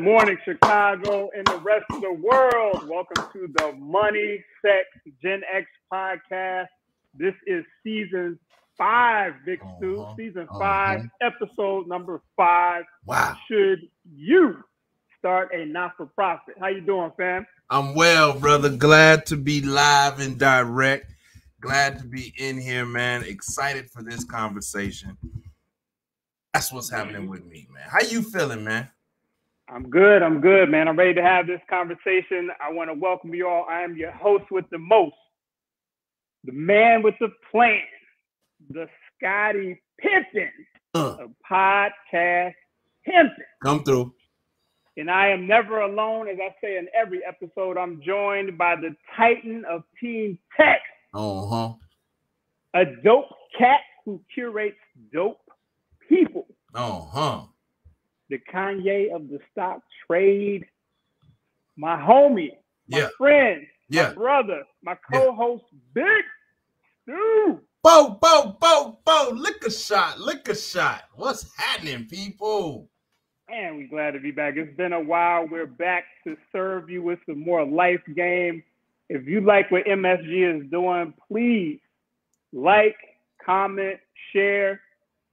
Good morning, Chicago and the rest of the world. Welcome to the Money Sex Gen X podcast. This is season five, Big uh-huh. Stu. Season uh-huh. 5 episode number five. Wow. Should you start a not-for-profit? How you doing, fam? I'm well, brother. Glad to be live and direct. Glad to be in here, man. Excited for this conversation. That's what's happening with me, man. How you feeling, man? I'm good. I'm good, man. I'm ready to have this conversation. I want to welcome you all. I am your host with the most, the man with the plan, the Scottie Pippen uh. of podcast Pimpin. Come through. And I am never alone. As I say in every episode, I'm joined by the Titan of Team Tech. Uh huh. A dope cat who curates dope people. Uh huh the Kanye of the stock trade, my homie, my yeah. friend, yeah. my brother, my co-host, yeah. Big Stu. Bo, bo, bo, bo, lick a shot, lick a shot. What's happening, people? Man, we're glad to be back. It's been a while. We're back to serve you with some more life game. If you like what MSG is doing, please like, comment, share,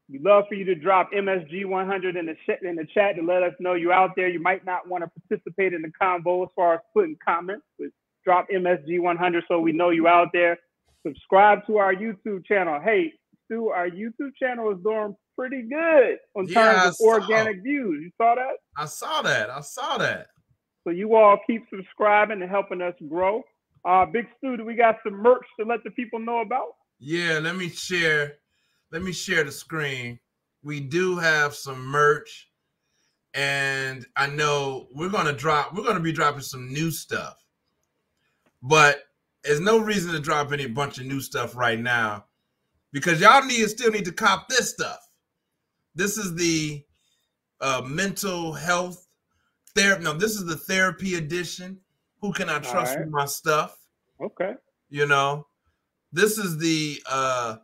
We'd love for you to drop MSG 100 in the, sh- in the chat to let us know you're out there. You might not want to participate in the convo as far as putting comments, but drop MSG 100 so we know you're out there. Subscribe to our YouTube channel. Hey, Stu, our YouTube channel is doing pretty good on yeah, terms of organic views. You saw that? I saw that. I saw that. So you all keep subscribing and helping us grow. Uh, Big Stu, do we got some merch to let the people know about? Yeah, let me share let me share the screen. We do have some merch, and I know we're gonna drop. We're gonna be dropping some new stuff, but there's no reason to drop any bunch of new stuff right now because y'all need still need to cop this stuff. This is the uh, mental health therapy. No, this is the therapy edition. Who can I trust right. with my stuff? Okay. You know, this is the uh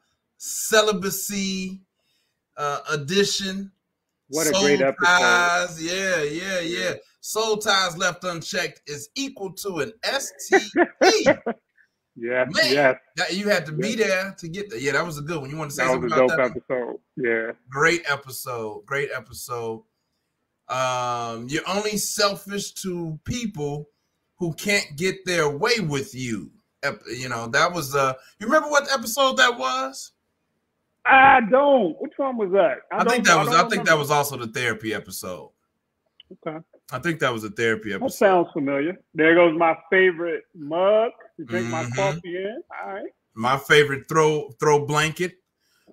celibacy uh, edition. What a Soul great episode! Ties, yeah, yeah, yeah. Soul ties left unchecked is equal to an STP. Yeah, yes. you had to be there to get there. Yeah, that was a good one. You want to say that something was a dope that? episode. Yeah, great episode. Great episode. Um, you're only selfish to people who can't get their way with you. You know that was uh. You remember what episode that was? I don't. Which one was that? I, I think that was. I, I think that was also the therapy episode. Okay. I think that was a therapy episode. That sounds familiar. There goes my favorite mug to drink mm-hmm. my coffee in. All right. My favorite throw throw blanket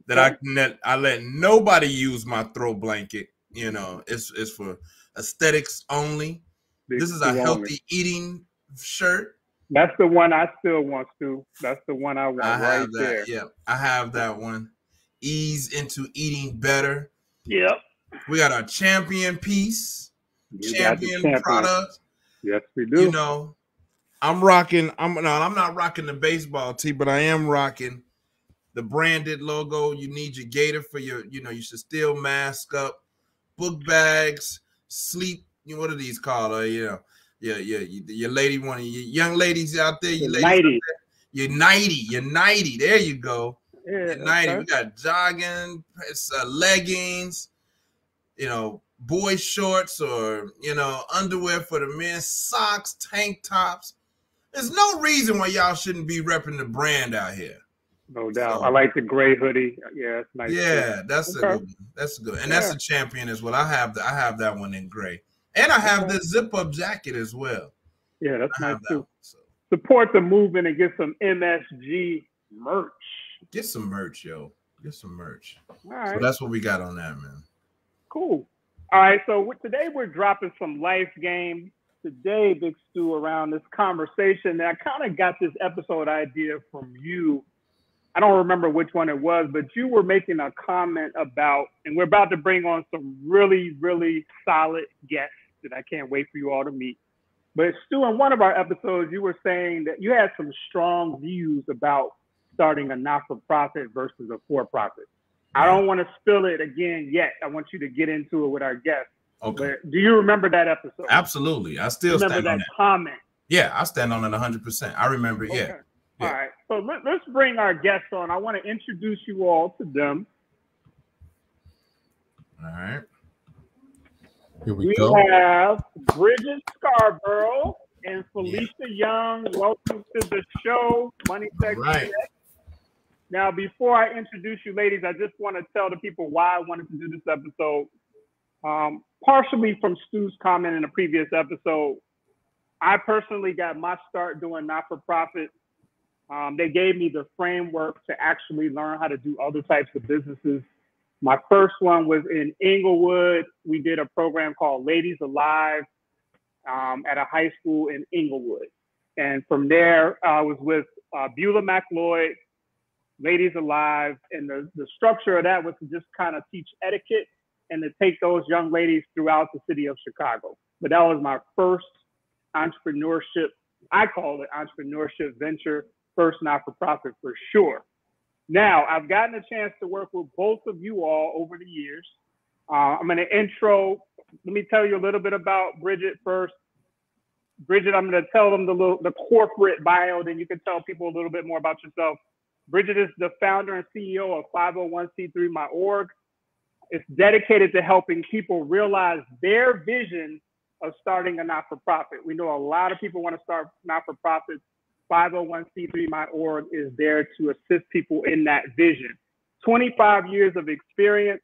that okay. I let I let nobody use my throw blanket. You know, it's it's for aesthetics only. This is a healthy eating shirt. That's the one I still want to. That's the one I want I right that. there. Yeah, I have that one ease into eating better. Yep. We got our champion piece, you champion, champion product. Yes, we do. You know, I'm rocking. I'm not. I'm not rocking the baseball tee, but I am rocking the branded logo. You need your gator for your, you know, you should still mask up, book bags, sleep. You know, what are these called? Uh, you know, yeah, yeah, your lady, one of your young ladies out there, you ladies, you're 90, you're 90. There you go. Yeah, 90. Okay. We got jogging, uh, leggings, you know, boy shorts or, you know, underwear for the men, socks, tank tops. There's no reason why y'all shouldn't be repping the brand out here. No doubt. So, I like the gray hoodie. Yeah, it's nice. Yeah, that's okay. a good That's good. And yeah. that's a champion as well. I have the, I have that one in gray. And I have okay. the zip up jacket as well. Yeah, that's I nice too. One, so. Support the movement and get some MSG merch. Get some merch, yo. Get some merch. All right. So that's what we got on that, man. Cool. All right. So today we're dropping some life game. Today, Big Stu, around this conversation. And I kind of got this episode idea from you. I don't remember which one it was, but you were making a comment about, and we're about to bring on some really, really solid guests that I can't wait for you all to meet. But Stu, in one of our episodes, you were saying that you had some strong views about starting a not-for-profit versus a for-profit. I don't want to spill it again yet. I want you to get into it with our guests. Okay. Where, do you remember that episode? Absolutely. I still remember stand that on that. comment. Yeah, I stand on it 100%. I remember it. Yeah. Okay. Yeah. All right. So let, let's bring our guests on. I want to introduce you all to them. All right. Here we, We go. We have Bridget Scarborough and Felicia Young. Welcome to the show, Money Tech Right. Connect. Now, before I introduce you, ladies, I just want to tell the people why I wanted to do this episode. Um, partially from Stu's comment in a previous episode, I personally got my start doing not for profit. Um, they gave me the framework to actually learn how to do other types of businesses. My first one was in Englewood. We did a program called Ladies Alive um, at a high school in Englewood. And from there, I was with uh, Beulah McLeod, Ladies Alive. And the, the structure of that was to just kind of teach etiquette and to take those young ladies throughout the city of Chicago. But that was my first entrepreneurship, I call it entrepreneurship venture, first not for profit for sure. Now, I've gotten a chance to work with both of you all over the years. Uh, I'm going to intro, let me tell you a little bit about Bridget first. Bridget, I'm going to tell them the, little, the corporate bio, then you can tell people a little bit more about yourself. Bridget is the founder and CEO of 501c3 My Org. It's dedicated to helping people realize their vision of starting a not for profit. We know a lot of people want to start not for profits. 501c3 My Org is there to assist people in that vision. 25 years of experience.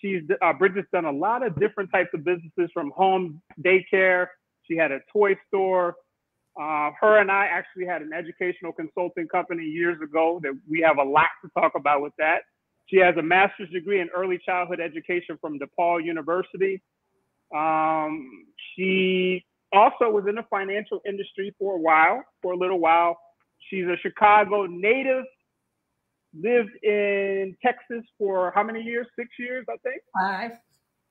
She's uh, Bridget's done a lot of different types of businesses from home daycare. She had a toy store. Uh, her and I actually had an educational consulting company years ago that we have a lot to talk about with that. She has a master's degree in early childhood education from DePaul University. Um, she also was in the financial industry for a while, for a little while. She's a Chicago native, lived in Texas for how many years? Six years, I think. Five.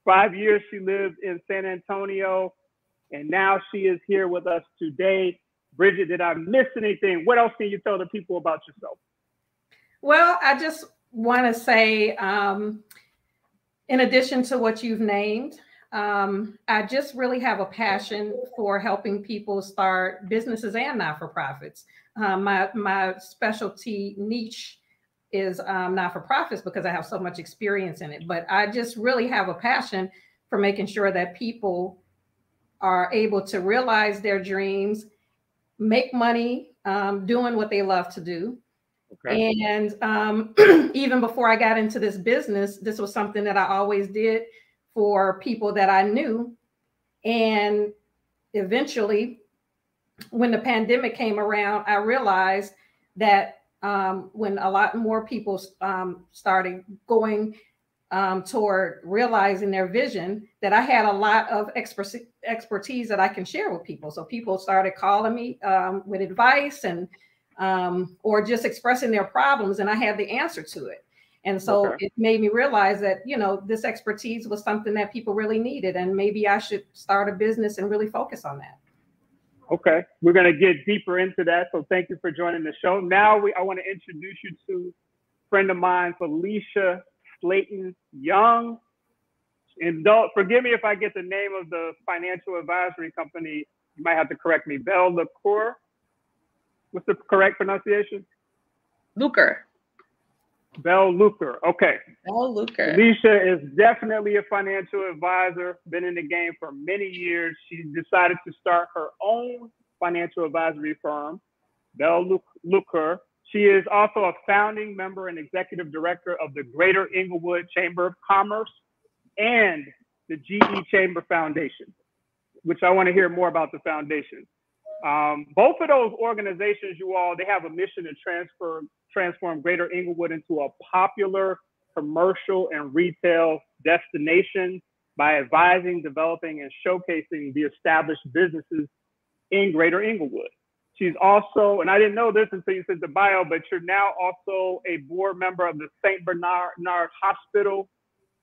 Five years she lived in San Antonio, and now she is here with us today. Bridget, did I miss anything? What else can you tell the people about yourself? Well, I just want to say, um, in addition to what you've named, um, I just really have a passion for helping people start businesses and not for profits. Um, my my specialty niche is um, not for profits because I have so much experience in it. But I just really have a passion for making sure that people are able to realize their dreams, make money um, doing what they love to do, Okay. and um, even before I got into this business, this was something that I always did for people that I knew. And eventually, when the pandemic came around, I realized that um, when a lot more people um, started going um, toward realizing their vision, that I had a lot of expertise expertise that I can share with people. So people started calling me um, with advice and um, or just expressing their problems, and I had the answer to it. And so Okay. it made me realize that you know this expertise was something that people really needed, and maybe I should start a business and really focus on that. Okay, we're gonna get deeper into that. So thank you for joining the show. Now we, I want to introduce you to a friend of mine, Felicia Slayton Young. And don't forgive me if I get the name of the financial advisory company. You might have to correct me. Bell LaCour. What's the correct pronunciation? Luker. Bell Lucre. Okay. Oh, Luker. Alicia is definitely a financial advisor, been in the game for many years. She decided to start her own financial advisory firm, Bell Luc- Lucre. She is also a founding member and executive director of the Greater Englewood Chamber of Commerce and the GE Chamber Foundation, which I want to hear more about the foundation. Um, both of those organizations, you all, they have a mission to transfer transform Greater Englewood into a popular commercial and retail destination by advising, developing, and showcasing the established businesses in Greater Englewood. She's also, and I didn't know this until you said the bio, but you're now also a board member of the St. Bernard Hospital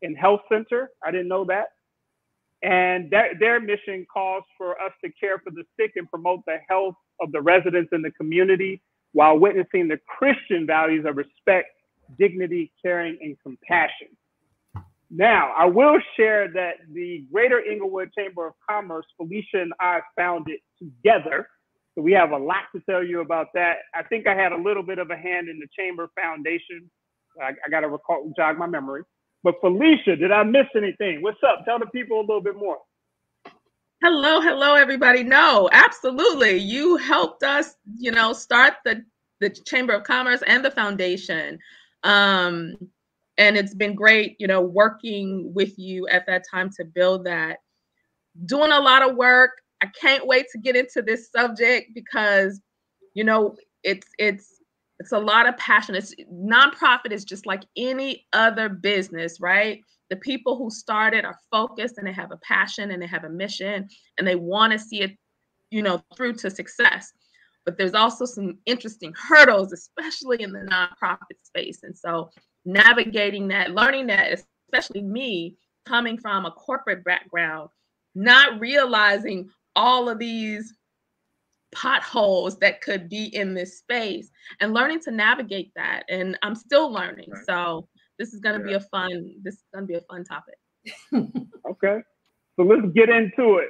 and Health Center. I didn't know that. And that, their mission calls for us to care for the sick and promote the health of the residents in the community while witnessing the Christian values of respect, dignity, caring, and compassion. Now, I will share that the Greater Englewood Chamber of Commerce, Felicia and I founded together. So we have a lot to tell you about that. I think I had a little bit of a hand in the Chamber Foundation. I, I got to recall, jog my memory. But Felicia, did I miss anything? What's up? Tell the people a little bit more. Hello, hello, everybody. No, absolutely. You helped us, you know, start the the Chamber of Commerce and the foundation. Um, and it's been great, you know, working with you at that time to build that. Doing a lot of work. I can't wait to get into this subject because, you know, it's it's it's a lot of passion. It's nonprofit is just like any other business, right? The people who started are focused and they have a passion and they have a mission and they want to see it, you know, through to success. But there's also some interesting hurdles, especially in the nonprofit space. And so navigating that, learning that, especially me coming from a corporate background, not realizing all of these potholes that could be in this space and learning to navigate that. And I'm still learning. Right. So this is going to yeah. be a fun, this is going to be a fun topic. okay. So let's get into it.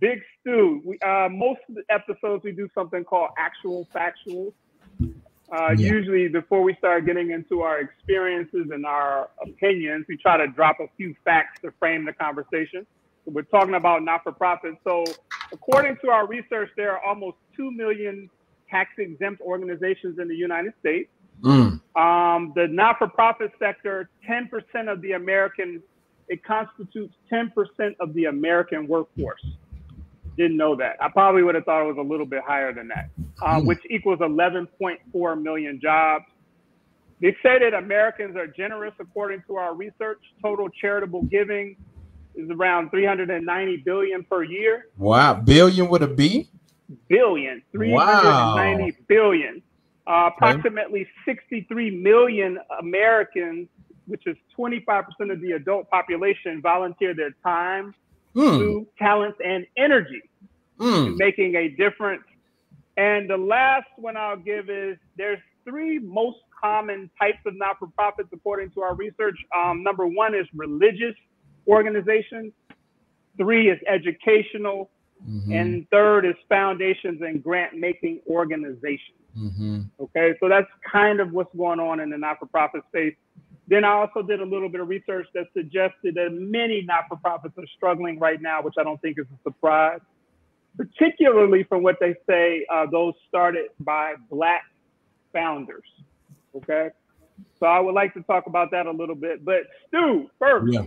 Big Stu, we, uh, most of the episodes we do something called actual factual. Uh, yeah. Usually, before we start getting into our experiences and our opinions, we try to drop a few facts to frame the conversation. We're talking about not for profit. So, according to our research, there are almost 2 million tax exempt organizations in the United States. Mm. Um, the not for profit sector, 10% of the American, it constitutes 10% of the American workforce. Didn't know that. I probably would have thought it was a little bit higher than that, uh, which equals 11.4 million jobs. They say that Americans are generous according to our research. Total charitable giving is around 390 billion per year. Wow, billion with a B? Billion, 390 wow. billion. Uh, approximately 63 million Americans, which is 25% of the adult population, volunteer their time, mm. talents, and energy mm. making a difference. And the last one I'll give is there's three most common types of not for profits according to our research. Um, number one is religious organizations, three is educational, mm-hmm. and third is foundations and grant making organizations. Mm-hmm. Okay, so that's kind of what's going on in the not for profit space. Then I also did a little bit of research that suggested that many not for profits are struggling right now, which I don't think is a surprise, particularly from what they say, uh, those started by Black founders. Okay. So I would like to talk about that a little bit. But Stu, first, yeah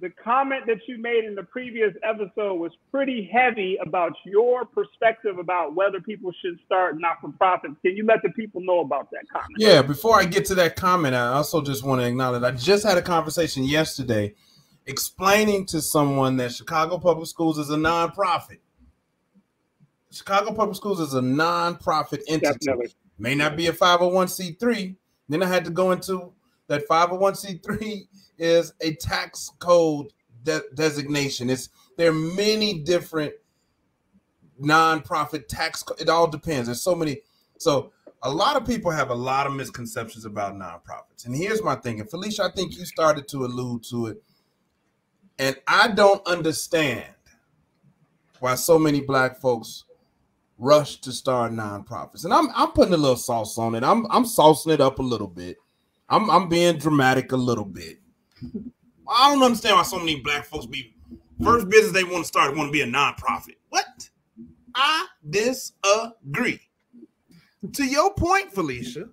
the comment that you made in the previous episode was pretty heavy about your perspective about whether people should start not for profits. Can you let the people know about that comment? Yeah, before I get to that comment, I also just want to acknowledge I just had a conversation yesterday explaining to someone that Chicago Public Schools is a nonprofit. Chicago Public Schools is a nonprofit entity. Definitely. May not be a 501c3. Then I had to go into that 501c3 is a tax code de- designation. It's there are many different nonprofit tax. It all depends. There's so many. So a lot of people have a lot of misconceptions about nonprofits. And here's my thing. And Felicia, I think you started to allude to it. And I don't understand why so many black folks rush to start nonprofits. And I'm I'm putting a little sauce on it. I'm I'm saucing it up a little bit. I'm I'm being dramatic a little bit. I don't understand why so many black folks be first business they want to start want to be a nonprofit. What? I disagree. To your point, Felicia,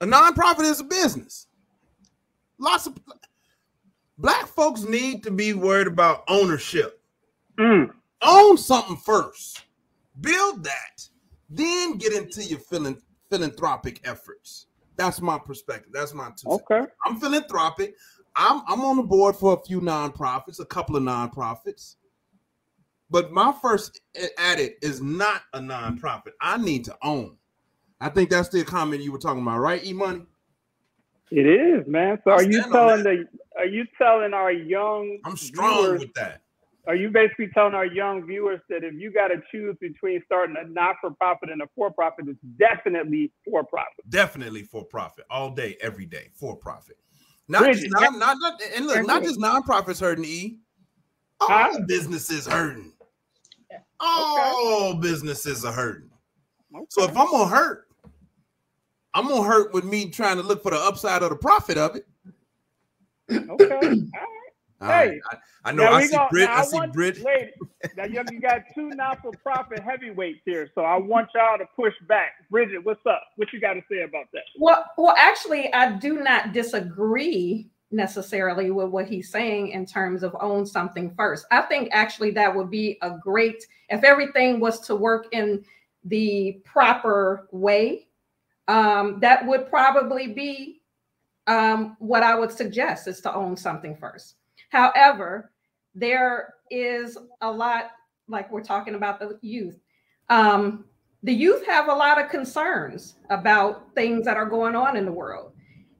a nonprofit is a business. Lots of black folks need to be worried about ownership. Mm. Own something first, build that, then get into your philanthropic efforts. That's my perspective. That's my two. Okay. I'm philanthropic. I'm I'm on the board for a few nonprofits, a couple of nonprofits. But my first at it is not a nonprofit. I need to own. I think that's the comment you were talking about, right? E Money. It is, man. So are you telling the are you telling our young I'm strong viewers, with that are you basically telling our young viewers that if you got to choose between starting a not-for-profit and a for-profit, it's definitely for-profit? Definitely for-profit, all day, every day, for-profit. Not just not, not, not and look, not just nonprofits hurting E. All Huh? businesses hurting. All businesses are hurting. So if I'm gonna hurt, I'm gonna hurt with me trying to look for the upside of the profit of it. okay. All right. All right. Hey. I, I know I see gon- Brit. now I see want- Brit. Wait, now you, you got two not-for-profit heavyweights here, so I want y'all to push back. Bridget, what's up? What you got to say about that? Well, well, actually, I do not disagree necessarily with what he's saying in terms of own something first. I think actually that would be a great if everything was to work in the proper way. Um, that would probably be um, what I would suggest is to own something first. However, there is a lot like we're talking about the youth. Um, the youth have a lot of concerns about things that are going on in the world.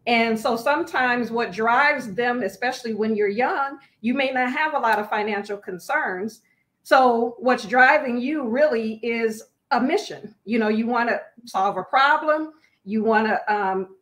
And so sometimes what drives them, especially when you're young, you may not have a lot of financial concerns. So what's driving you really is a mission. You know, you want to solve a problem, you want to um,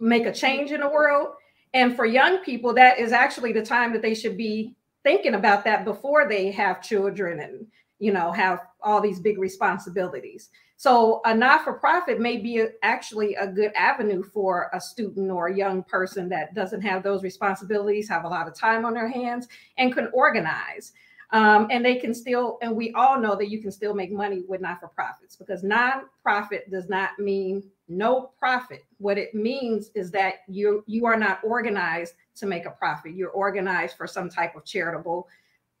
make a change in the world. And for young people, that is actually the time that they should be thinking about that before they have children and you know have all these big responsibilities. So a not-for-profit may be actually a good avenue for a student or a young person that doesn't have those responsibilities have a lot of time on their hands and can organize. Um, and they can still and we all know that you can still make money with not-for-profits because non-profit does not mean no profit. What it means is that you you are not organized to make a profit. You're organized for some type of charitable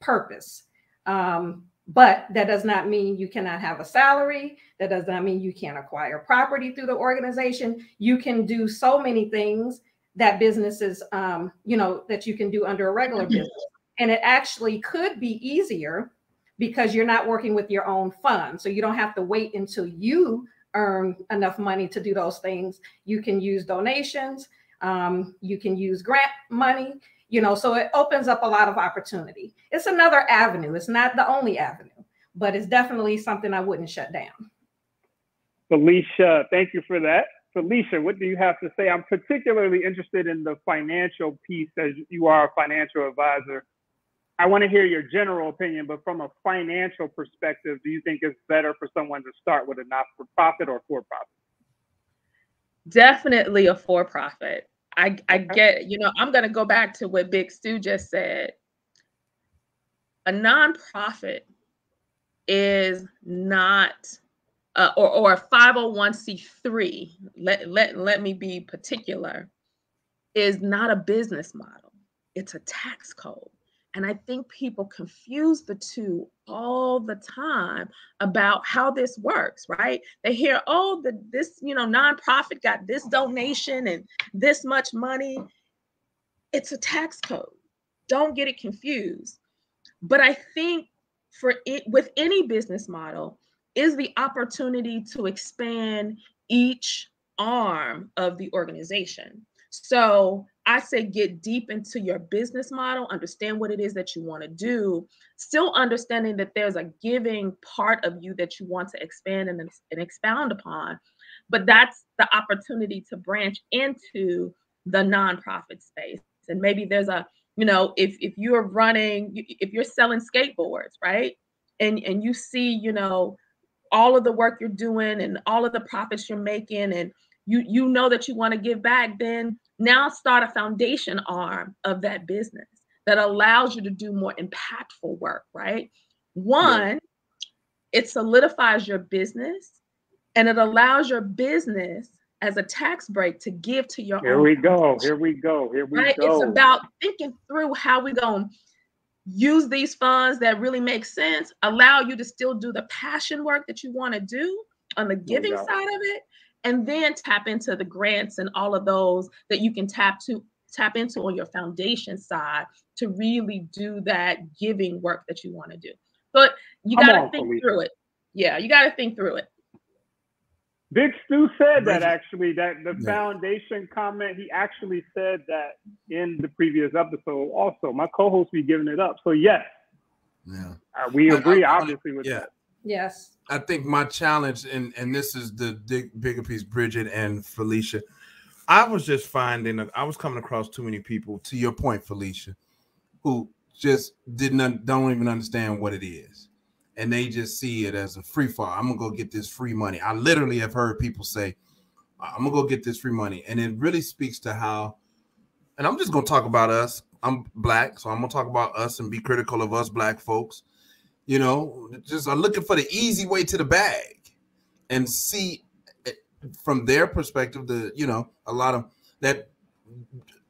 purpose. Um, but that does not mean you cannot have a salary. That does not mean you can't acquire property through the organization. You can do so many things that businesses um, you know that you can do under a regular business. And it actually could be easier because you're not working with your own fund so you don't have to wait until you earn enough money to do those things you can use donations um, you can use grant money you know so it opens up a lot of opportunity it's another avenue it's not the only avenue but it's definitely something i wouldn't shut down Felicia, thank you for that. Felicia, what do you have to say? I'm particularly interested in the financial piece as you are a financial advisor. I want to hear your general opinion, but from a financial perspective, do you think it's better for someone to start with a not for profit or for profit? Definitely a for profit. I, I get, you know, I'm going to go back to what Big Stu just said. A nonprofit is not, uh, or, or a 501c3, let, let, let me be particular, is not a business model. It's a tax code. And I think people confuse the two all the time about how this works, right? They hear, oh, the this, you know, nonprofit got this donation and this much money. It's a tax code. Don't get it confused. But I think for it with any business model is the opportunity to expand each arm of the organization. So I say get deep into your business model, understand what it is that you want to do, still understanding that there's a giving part of you that you want to expand and, and expound upon. But that's the opportunity to branch into the nonprofit space. And maybe there's a, you know, if if you're running, if you're selling skateboards, right? And and you see, you know, all of the work you're doing and all of the profits you're making and you you know that you want to give back, then now start a foundation arm of that business that allows you to do more impactful work, right? One, it solidifies your business and it allows your business as a tax break to give to your Here we go. Here we go. Here we right? go. It's about thinking through how we're going to use these funds that really make sense, allow you to still do the passion work that you want to do on the giving doubt. side of it, and then tap into the grants and all of those that you can tap to tap into on your foundation side to really do that giving work that you want to do. But you got to think Felicia. through it. Yeah, you got to think through it. Big Stu said that actually, that the Yeah. foundation comment, he actually said that in the previous episode also. My co-host be giving it up. So yes, Yeah. uh, we I- I- agree I- obviously with yeah. that. Yes I think my challenge, and and this is the big, bigger piece, Bridget and Felicia. I was just finding I was coming across too many people, to your point, Felicia, who just didn't don't even understand what it is. And they just see it as a free fall. I'm gonna go get this free money. I literally have heard people say, I'm gonna go get this free money. And it really speaks to how, and I'm just gonna talk about us. I'm black, so I'm gonna talk about us and be critical of us black folks. You know, just I'm looking for the easy way to the bag and see from their perspective, the you know, a lot of that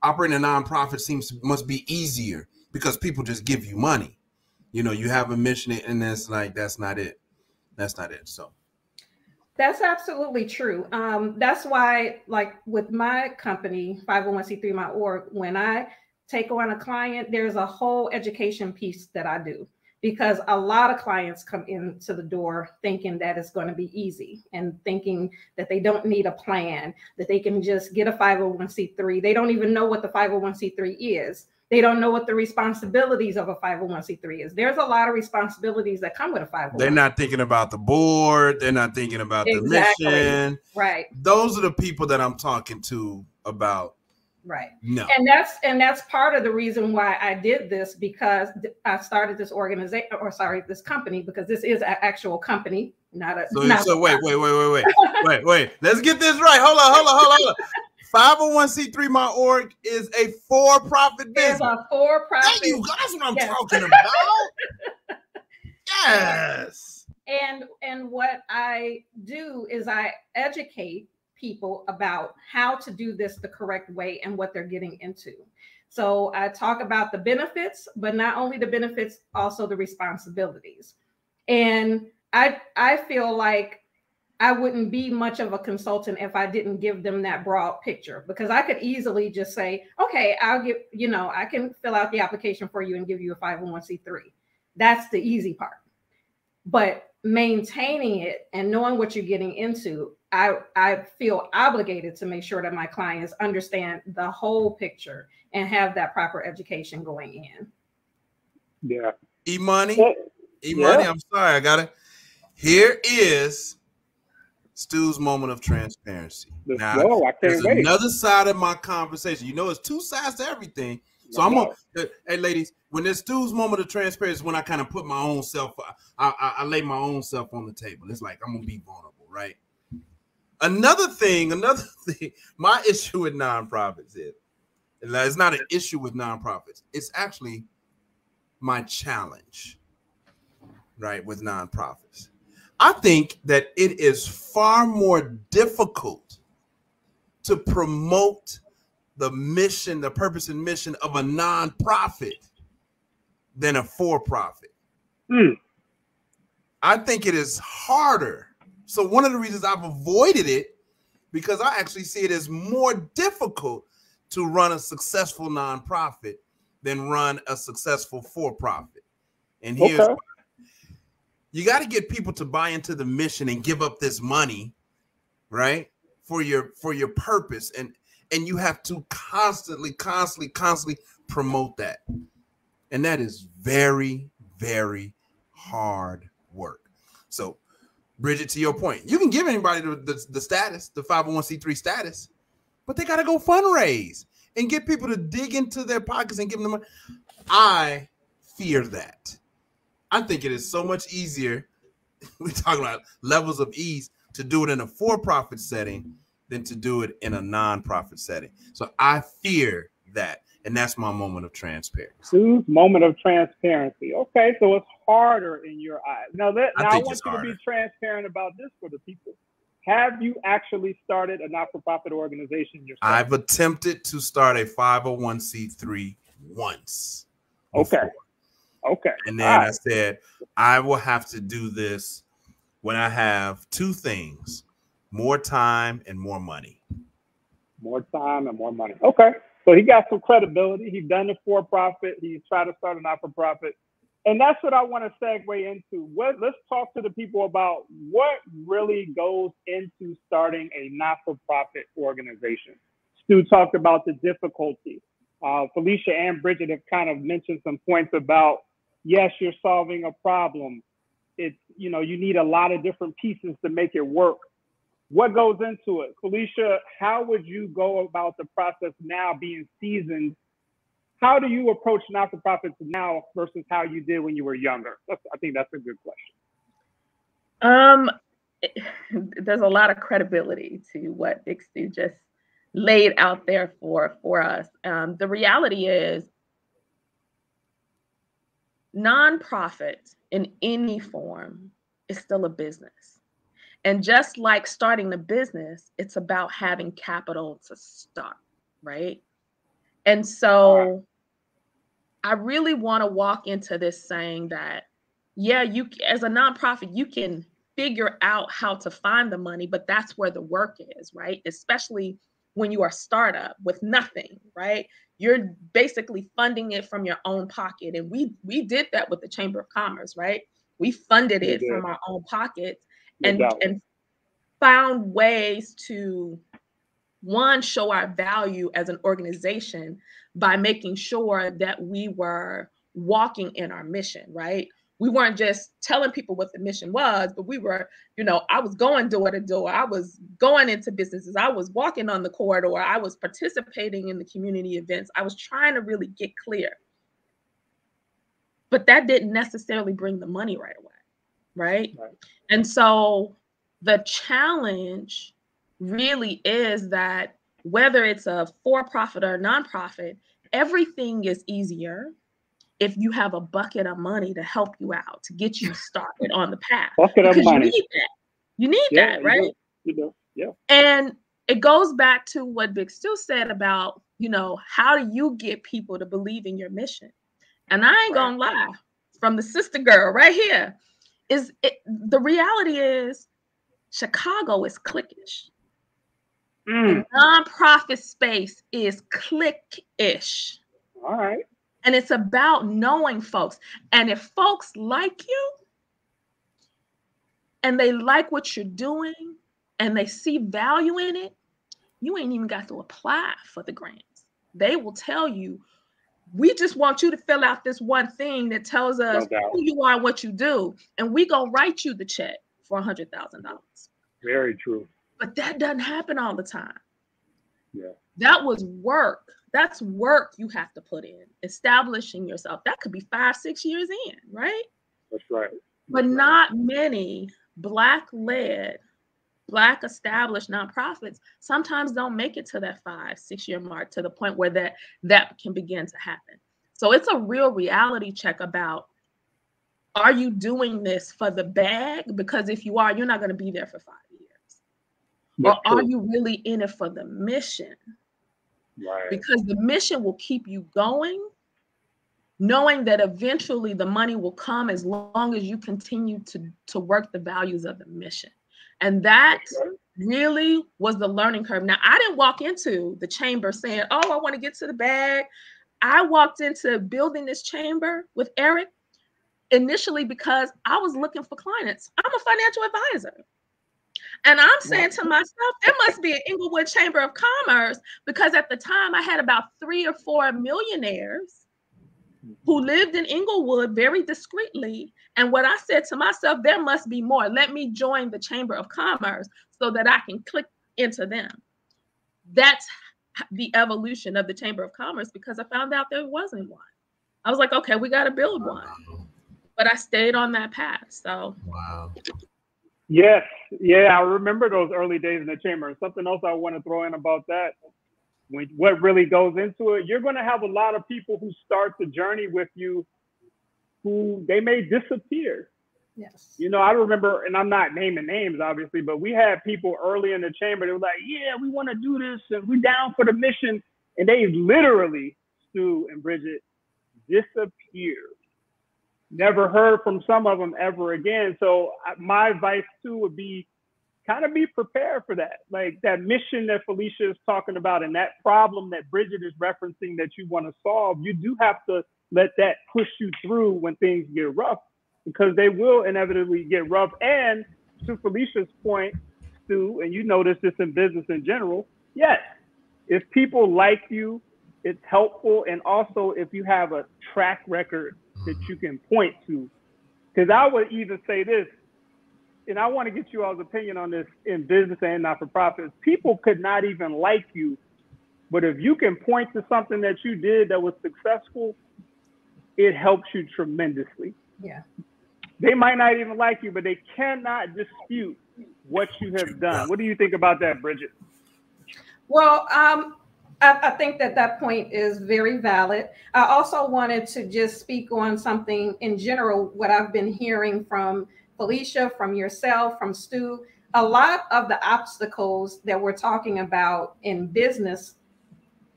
operating a nonprofit seems must be easier because people just give you money. You know, you have a mission and that's like that's not it. That's not it. So that's absolutely true. Um, that's why, like with my company, 501c3 my org, when I take on a client, there's a whole education piece that I do because a lot of clients come into the door thinking that it's going to be easy and thinking that they don't need a plan, that they can just get a 501c3. They don't even know what the 501c3 is. They don't know what the responsibilities of a 501c3 is. There's a lot of responsibilities that come with a 501c3. They're not thinking about the board. They're not thinking about exactly. the mission. Right. Those are the people that I'm talking to about Right. No. And that's and that's part of the reason why I did this because I started this organization or sorry, this company because this is an actual company, not a. So, not so wait, wait, wait, wait, wait, wait, wait. Let's get this right. Hold on, hold on, hold on. 501c3 my org is a for-profit business. It's a for-profit. There you. That's what I'm yes. talking about. yes. And and what I do is I educate people about how to do this the correct way and what they're getting into. So I talk about the benefits, but not only the benefits, also the responsibilities. And I I feel like I wouldn't be much of a consultant if I didn't give them that broad picture because I could easily just say, okay, I'll give, you know, I can fill out the application for you and give you a 501c3. That's the easy part. But maintaining it and knowing what you're getting into, I, I feel obligated to make sure that my clients understand the whole picture and have that proper education going in. Yeah. E money. E money. Yeah. I'm sorry. I got it. Here is Stu's moment of transparency. Let's now, go. I can't there's wait. another side of my conversation. You know, it's two sides to everything. So I'm gonna, hey, ladies, when there's Stu's moment of transparency, when I kind of put my own self, I, I, I lay my own self on the table. It's like I'm gonna be vulnerable, right? Another thing, another thing, my issue with nonprofits is, it's not an issue with nonprofits. It's actually my challenge, right, with nonprofits. I think that it is far more difficult to promote the mission, the purpose and mission of a nonprofit than a for profit. Mm. I think it is harder so one of the reasons I've avoided it because I actually see it as more difficult to run a successful nonprofit than run a successful for-profit. And here's okay. you got to get people to buy into the mission and give up this money, right? For your for your purpose and and you have to constantly constantly constantly promote that. And that is very very hard work. So Bridget, to your point, you can give anybody the, the, the status, the 501c3 status, but they got to go fundraise and get people to dig into their pockets and give them money. I fear that. I think it is so much easier. We're talking about levels of ease to do it in a for profit setting than to do it in a non-profit setting. So I fear that. And that's my moment of transparency. Stu's moment of transparency. Okay, so it's harder in your eyes. Now, that, now I, I want you harder. to be transparent about this for the people. Have you actually started a not-for-profit organization yourself? I've attempted to start a 501c3 once. Before. Okay. Okay. And then right. I said, I will have to do this when I have two things more time and more money. More time and more money. Okay. So he got some credibility. He's done it for profit. He's tried to start a not for profit. And that's what I want to segue into. What, let's talk to the people about what really goes into starting a not for profit organization. Stu talked about the difficulty. Uh, Felicia and Bridget have kind of mentioned some points about yes, you're solving a problem. It's, you know, you need a lot of different pieces to make it work. What goes into it? Felicia, how would you go about the process now being seasoned? How do you approach not for profits now versus how you did when you were younger? That's, I think that's a good question. Um, there's a lot of credibility to what Big Stu just laid out there for for us. Um, the reality is, nonprofit in any form is still a business. And just like starting a business, it's about having capital to start, right? And so I really want to walk into this saying that, yeah, you as a nonprofit, you can figure out how to find the money, but that's where the work is, right? Especially when you are a startup with nothing, right? You're basically funding it from your own pocket. And we we did that with the Chamber of Commerce, right? We funded it from our own pockets and, and found ways to one show our value as an organization by making sure that we were walking in our mission, right? we weren't just telling people what the mission was, but we were, you know, I was going door to door. I was going into businesses. I was walking on the corridor. I was participating in the community events. I was trying to really get clear. But that didn't necessarily bring the money right away. Right. right. And so the challenge really is that whether it's a for profit or nonprofit, everything is easier if you have a bucket of money to help you out to get you started on the path. Bucket of money. You need that. You need yeah, that, right? You know, yeah. And it goes back to what Big Stu said about, you know, how do you get people to believe in your mission? And I ain't gonna lie, from the sister girl right here, is it, the reality is Chicago is cliquish. Mm. Nonprofit space is cliquish. All right. And it's about knowing folks. And if folks like you and they like what you're doing and they see value in it, you ain't even got to apply for the grants. They will tell you, we just want you to fill out this one thing that tells us no who you are and what you do. And we gonna write you the check for a hundred thousand dollars. Very true. But that doesn't happen all the time. Yeah. That was work that's work you have to put in establishing yourself that could be five six years in right that's right that's but not many black led black established nonprofits sometimes don't make it to that five six year mark to the point where that that can begin to happen so it's a real reality check about are you doing this for the bag because if you are you're not going to be there for five years that's or true. are you really in it for the mission Right. Because the mission will keep you going, knowing that eventually the money will come as long as you continue to, to work the values of the mission. And that mm-hmm. really was the learning curve. Now, I didn't walk into the chamber saying, Oh, I want to get to the bag. I walked into building this chamber with Eric initially because I was looking for clients. I'm a financial advisor. And I'm saying to myself, there must be an Englewood Chamber of Commerce because at the time I had about three or four millionaires mm-hmm. who lived in Englewood very discreetly. And what I said to myself, there must be more. Let me join the Chamber of Commerce so that I can click into them. That's the evolution of the Chamber of Commerce because I found out there wasn't one. I was like, okay, we got to build one. But I stayed on that path. So, wow. Yes, yeah, I remember those early days in the chamber. Something else I want to throw in about that. When what really goes into it, you're going to have a lot of people who start the journey with you, who they may disappear. Yes. You know, I remember, and I'm not naming names, obviously, but we had people early in the chamber. They were like, "Yeah, we want to do this, and we're down for the mission," and they literally, Stu and Bridget, disappeared never heard from some of them ever again. So my advice too would be kind of be prepared for that. Like that mission that Felicia is talking about and that problem that Bridget is referencing that you want to solve, you do have to let that push you through when things get rough because they will inevitably get rough. And to Felicia's point, Stu, and you notice this in business in general, yes, if people like you, it's helpful. And also if you have a track record that you can point to. Because I would even say this and I want to get you all's opinion on this in business and not for profits. People could not even like you, but if you can point to something that you did that was successful, it helps you tremendously. Yeah. They might not even like you, but they cannot dispute what you have done. What do you think about that, Bridget? Well, um, I, I, think that that point is very valid. I also wanted to just speak on something in general, what I've been hearing from Felicia, from yourself, from Stu. A lot of the obstacles that we're talking about in business,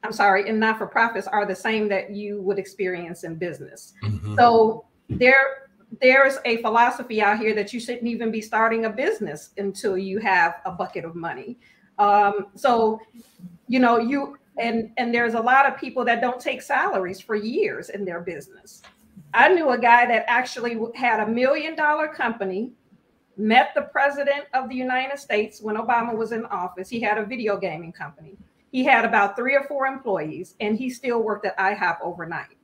I'm sorry, in not for profits, are the same that you would experience in business. Mm-hmm. So there, there's a philosophy out here that you shouldn't even be starting a business until you have a bucket of money. Um, so, you know, you and and there's a lot of people that don't take salaries for years in their business. I knew a guy that actually had a million dollar company, met the president of the United States when Obama was in office. He had a video gaming company. He had about three or four employees, and he still worked at IHOP overnight.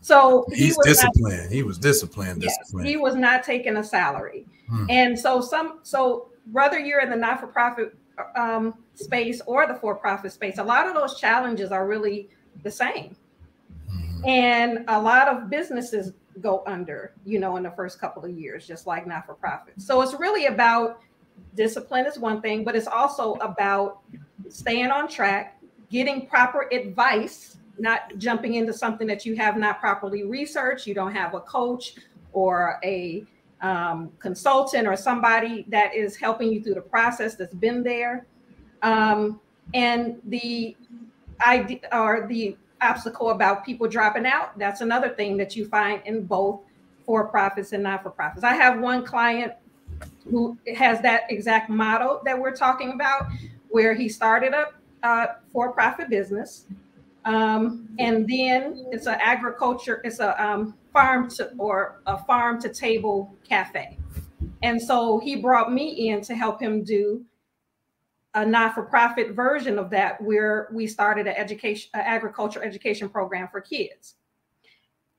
So he's he disciplined. Not, he was disciplined. Yes, disciplined. he was not taking a salary. Hmm. And so some so whether you're in the not-for-profit um, space or the for-profit space, a lot of those challenges are really the same. Mm-hmm. And a lot of businesses go under, you know, in the first couple of years, just like not-for-profit. So it's really about discipline is one thing, but it's also about staying on track, getting proper advice, not jumping into something that you have not properly researched. You don't have a coach or a um, consultant or somebody that is helping you through the process that's been there. Um, and the idea or the obstacle about people dropping out, that's another thing that you find in both for profits and not for profits. I have one client who has that exact model that we're talking about, where he started a uh, for profit business. Um, and then it's an agriculture, it's a um, farm to or a farm to table cafe. And so he brought me in to help him do a not-for-profit version of that where we started an education an agriculture education program for kids.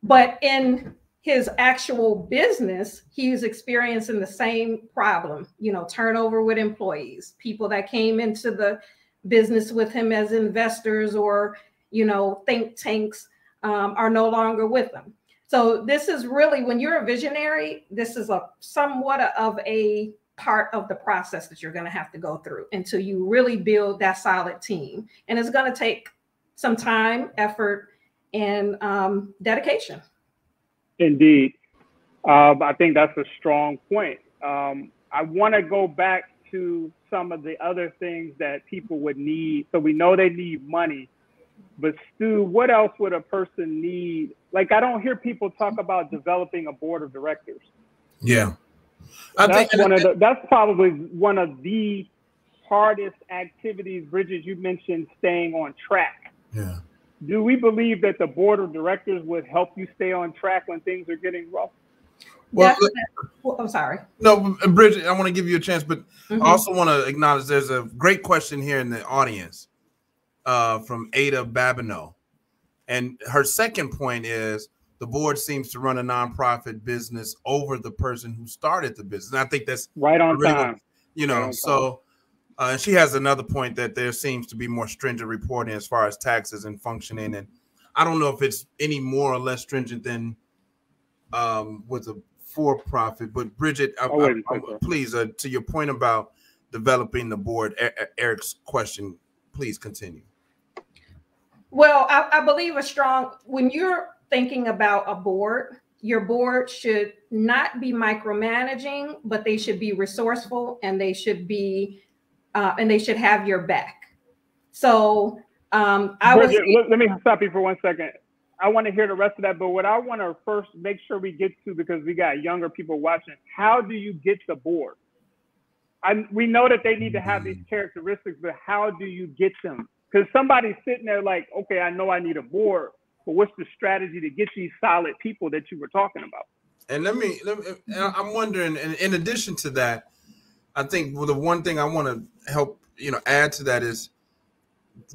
But in his actual business, he was experiencing the same problem, you know, turnover with employees, people that came into the business with him as investors or, you know, think tanks um, are no longer with them. So this is really when you're a visionary, this is a somewhat of a part of the process that you're going to have to go through until you really build that solid team. And it's going to take some time, effort, and um, dedication. Indeed. Um, I think that's a strong point. Um, I want to go back to some of the other things that people would need. So we know they need money, but Stu, what else would a person need? Like I don't hear people talk about developing a board of directors. Yeah. I that's think one of the, that's probably one of the hardest activities, Bridget, you mentioned staying on track. Yeah. Do we believe that the board of directors would help you stay on track when things are getting rough? Well, well I'm sorry. No, Bridget, I want to give you a chance, but mm-hmm. I also want to acknowledge there's a great question here in the audience uh, from Ada Babineau. And her second point is the board seems to run a nonprofit business over the person who started the business. And I think that's right on really time. you know, right so uh, she has another point that there seems to be more stringent reporting as far as taxes and functioning. And I don't know if it's any more or less stringent than um, with a for profit. But Bridget, I, I, I, please, uh, to your point about developing the board, Eric's question, please continue. Well, I, I believe a strong when you're thinking about a board, your board should not be micromanaging, but they should be resourceful and they should be uh, and they should have your back. So um, I was. Let, let me stop you for one second. I want to hear the rest of that, but what I want to first make sure we get to because we got younger people watching. How do you get the board? I, we know that they need to have these characteristics, but how do you get them? Because somebody's sitting there like, okay, I know I need a board, but what's the strategy to get these solid people that you were talking about? And let me, let me I'm wondering, and in addition to that, I think well, the one thing I want to help, you know, add to that is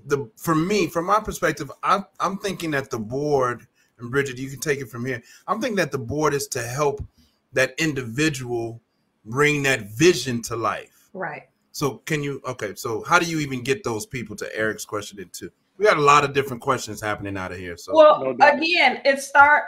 the for me, from my perspective, I, I'm thinking that the board, and Bridget, you can take it from here. I'm thinking that the board is to help that individual bring that vision to life. Right. So can you okay, so how do you even get those people to Eric's question into? We got a lot of different questions happening out of here. So Well, No again, it start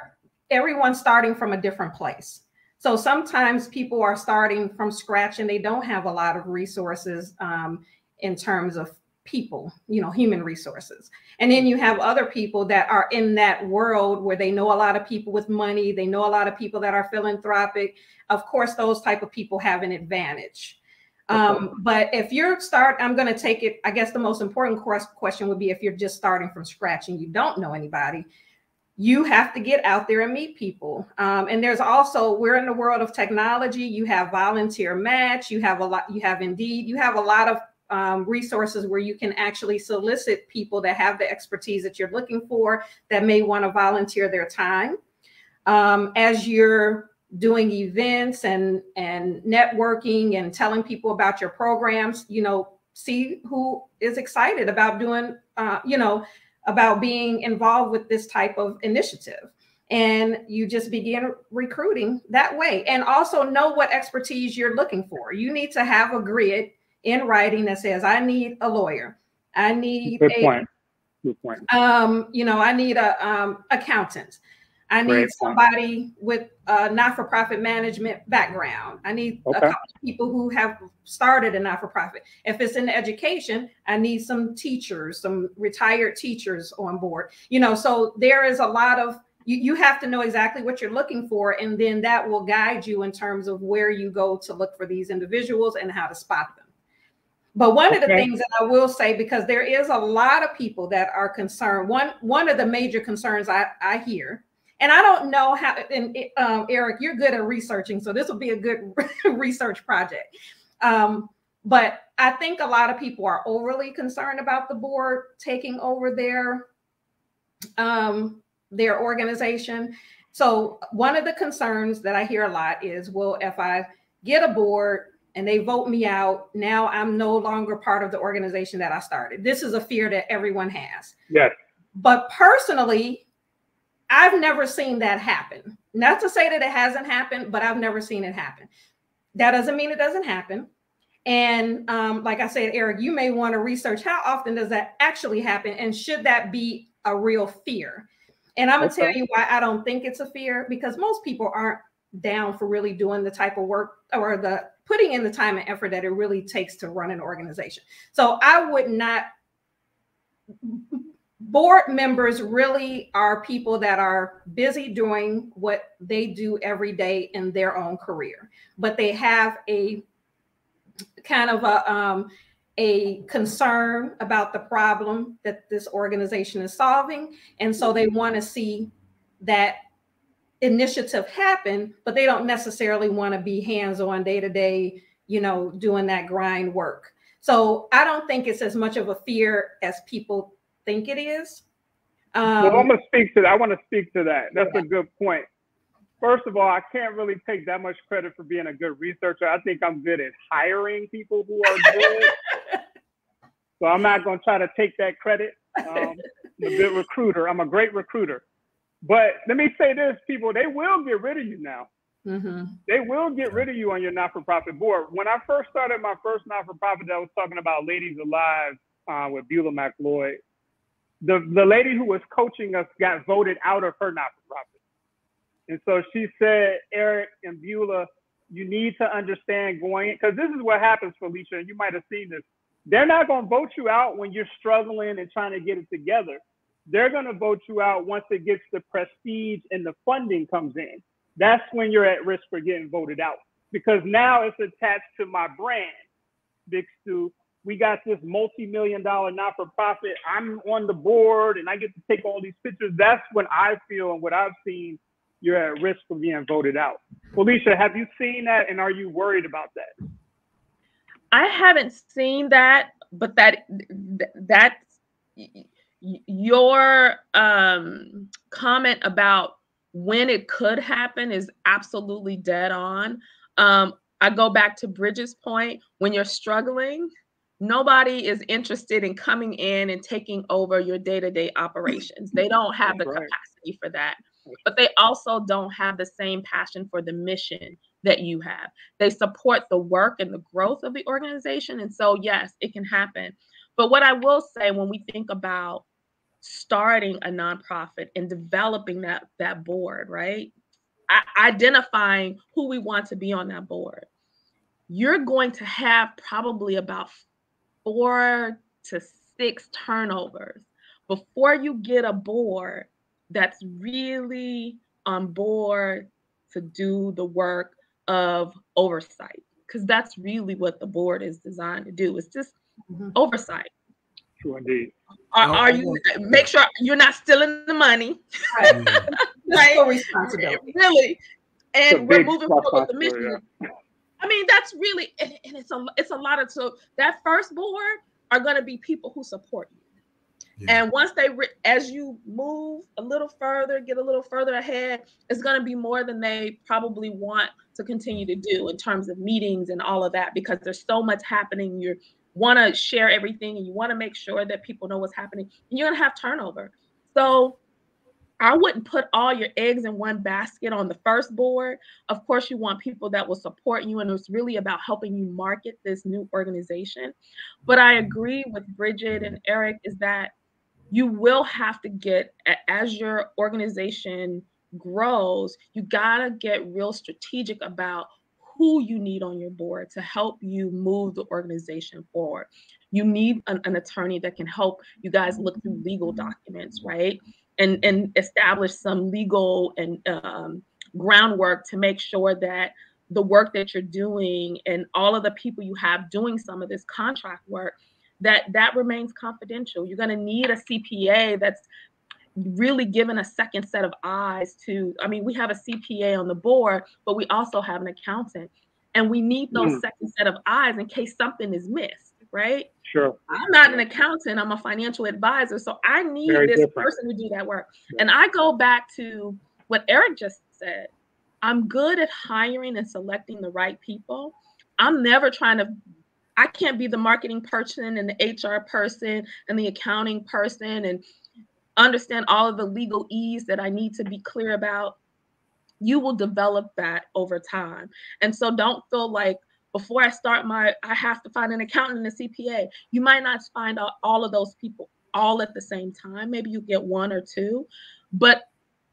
everyone starting from a different place. So sometimes people are starting from scratch and they don't have a lot of resources um, in terms of people, you know, human resources. And then you have other people that are in that world where they know a lot of people with money, they know a lot of people that are philanthropic. Of course, those type of people have an advantage. Um, but if you're start, I'm going to take it. I guess the most important ques- question would be if you're just starting from scratch and you don't know anybody, you have to get out there and meet people. Um, and there's also we're in the world of technology. You have VolunteerMatch. You have a lot. You have Indeed. You have a lot of um, resources where you can actually solicit people that have the expertise that you're looking for that may want to volunteer their time. Um, as you're doing events and and networking and telling people about your programs, you know, see who is excited about doing, uh, you know, about being involved with this type of initiative. And you just begin recruiting that way. And also know what expertise you're looking for. You need to have a grid in writing that says, I need a lawyer. I need Good a point. Good point. um, you know, I need a um, accountant. I need Great somebody with a not-for-profit management background. I need a couple of people who have started a not-for-profit. If it's in education, I need some teachers, some retired teachers on board. You know, so there is a lot of you, you have to know exactly what you're looking for, and then that will guide you in terms of where you go to look for these individuals and how to spot them. But one of the things that I will say, because there is a lot of people that are concerned, one one of the major concerns I, I hear, and I don't know how, and um, Eric, you're good at researching, so this will be a good research project. Um, but I think a lot of people are overly concerned about the board taking over their um, their organization. So one of the concerns that I hear a lot is, well, if I get a board and they vote me out, now I'm no longer part of the organization that I started. This is a fear that everyone has. Yes. But personally, I've never seen that happen. Not to say that it hasn't happened, but I've never seen it happen. That doesn't mean it doesn't happen. And um, like I said, Eric, you may want to research how often does that actually happen, and should that be a real fear? And I'm gonna Okay. tell you why I don't think it's a fear because most people aren't down for really doing the type of work or the putting in the time and effort that it really takes to run an organization. So I would not board members really are people that are busy doing what they do every day in their own career, but they have a kind of a um, a concern about the problem that this organization is solving, and so they want to see that initiative happen, but they don't necessarily want to be hands on day to day, you know, doing that grind work. So I don't think it's as much of a fear as people think it is. well, I'm Um, gonna speak to that. I want to speak to that. That's a good point. First of all, I can't really take that much credit for being a good researcher. I think I'm good at hiring people who are good. so I'm not gonna try to take that credit. Um, I'm a good recruiter. I'm a great recruiter. But let me say this, people, they will get rid of you now. mhm. They will get rid of you on your not-for-profit board. When I first started my first not-for-profit, I was talking about Ladies Alive uh, with Beulah McLeod. The the lady who was coaching us got voted out of her not-for-profit, and so she said, Eric and Beulah, you need to understand going because this is what happens, Felicia, and you might have seen this. They're not going to vote you out when you're struggling and trying to get it together. They're going to vote you out once it gets the prestige and the funding comes in that's when you're at risk for getting voted out because now it's attached to my brand. Big Stu, we got this multi-million dollar not-for-profit. I'm on the board and I get to take all these pictures. That's when I feel and what I've seen, you're at risk for being voted out. Felicia, have you seen that and are you worried about that? I haven't seen that, but that th- that's y- y- your um, comment about when it could happen is absolutely dead on. Um, I go back to Bridget's point when you're struggling, nobody is interested in coming in and taking over your day-to-day operations. They don't have the Right. capacity for that. But they also don't have the same passion for the mission that you have. They support the work and the growth of the organization. And so, yes, it can happen. But what I will say when we think about starting a nonprofit and developing that that board, right? I, identifying who we want to be on that board. You're going to have probably about four to six turnovers before you get a board that's really on board to do the work of oversight because that's really what the board is designed to do it's just mm-hmm. oversight. True indeed. Are, are, you make sure you're not stealing the money. Right, right? responsibility. really. And we're moving forward with the mission yeah. I mean that's really and, and it's a it's a lot of so that first board are going to be people who support you yeah. And once they, re- as you move a little further, get a little further ahead, it's going to be more than they probably want to continue to do in terms of meetings and all of that because there's so much happening. You want to share everything and you want to make sure that people know what's happening. And you're going to have turnover. So I wouldn't put all your eggs in one basket on the first board. Of course, you want people that will support you, and it's really about helping you market this new organization. But I agree with Bridget and Eric is that you will have to get as your organization grows you got to get real strategic about who you need on your board to help you move the organization forward you need an, an attorney that can help you guys look through legal documents right and and establish some legal and um, groundwork to make sure that the work that you're doing and all of the people you have doing some of this contract work that that remains confidential. You're going to need a CPA that's really given a second set of eyes to i mean we have a cpa on the board but we also have an accountant and we need those mm. second set of eyes in case something is missed right sure i'm not an accountant i'm a financial advisor so i need Very this different. person to do that work and i go back to what eric just said i'm good at hiring and selecting the right people i'm never trying to I can't be the marketing person and the HR person and the accounting person and understand all of the legalese that I need to be clear about. You will develop that over time. And so don't feel like before I start my, I have to find an accountant and a CPA. You might not find all of those people all at the same time. Maybe you get one or two, but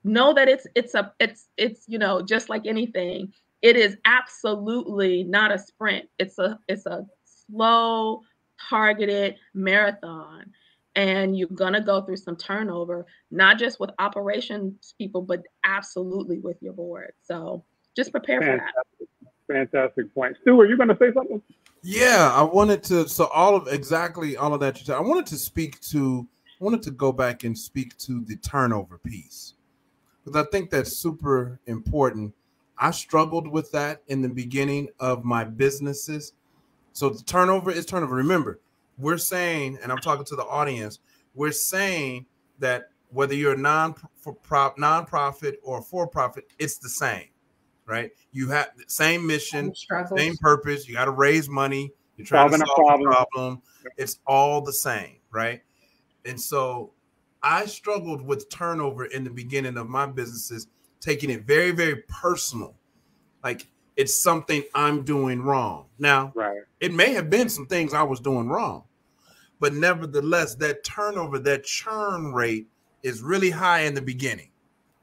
know that it's it's a it's it's you know just like anything it is absolutely not a sprint it's a it's a slow, targeted marathon. And you're going to go through some turnover, not just with operations people, but absolutely with your board. So just prepare Fantastic. for that. Fantastic point. Stu, are you going to say something? Yeah, I wanted to. So all of exactly all of that you said. I wanted to speak to. I wanted to go back and speak to the turnover piece because I think that's super important. I struggled with that in the beginning of my businesses so the turnover is turnover. Remember, we're saying, and I'm talking to the audience, we're saying that whether you're a non for prop non-profit or for profit, it's the same, right? You have the same mission, same purpose. You got to raise money. You're trying Solving to solve a problem. problem. It's all the same, right? And so I struggled with turnover in the beginning of my businesses, taking it very, very personal. Like it's something I'm doing wrong. Now, right. it may have been some things I was doing wrong, but nevertheless, that turnover, that churn rate is really high in the beginning.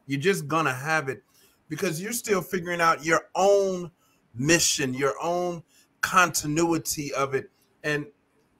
You're just gonna have it because you're still figuring out your own mission, your own continuity of it. And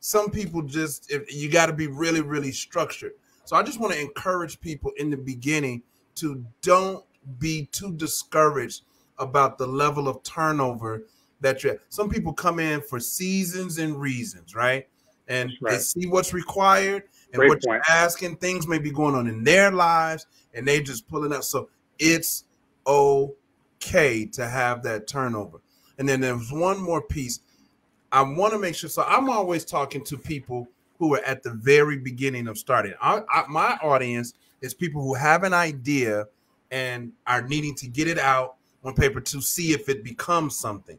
some people just you got to be really, really structured. So I just want to encourage people in the beginning to don't be too discouraged about the level of turnover that you some people come in for seasons and reasons, right? And right. they see what's required and Great what point. you're asking. Things may be going on in their lives, and they just pulling up. So it's okay to have that turnover. And then there's one more piece. I want to make sure. So I'm always talking to people who are at the very beginning of starting. I, I, my audience is people who have an idea and are needing to get it out on paper to see if it becomes something.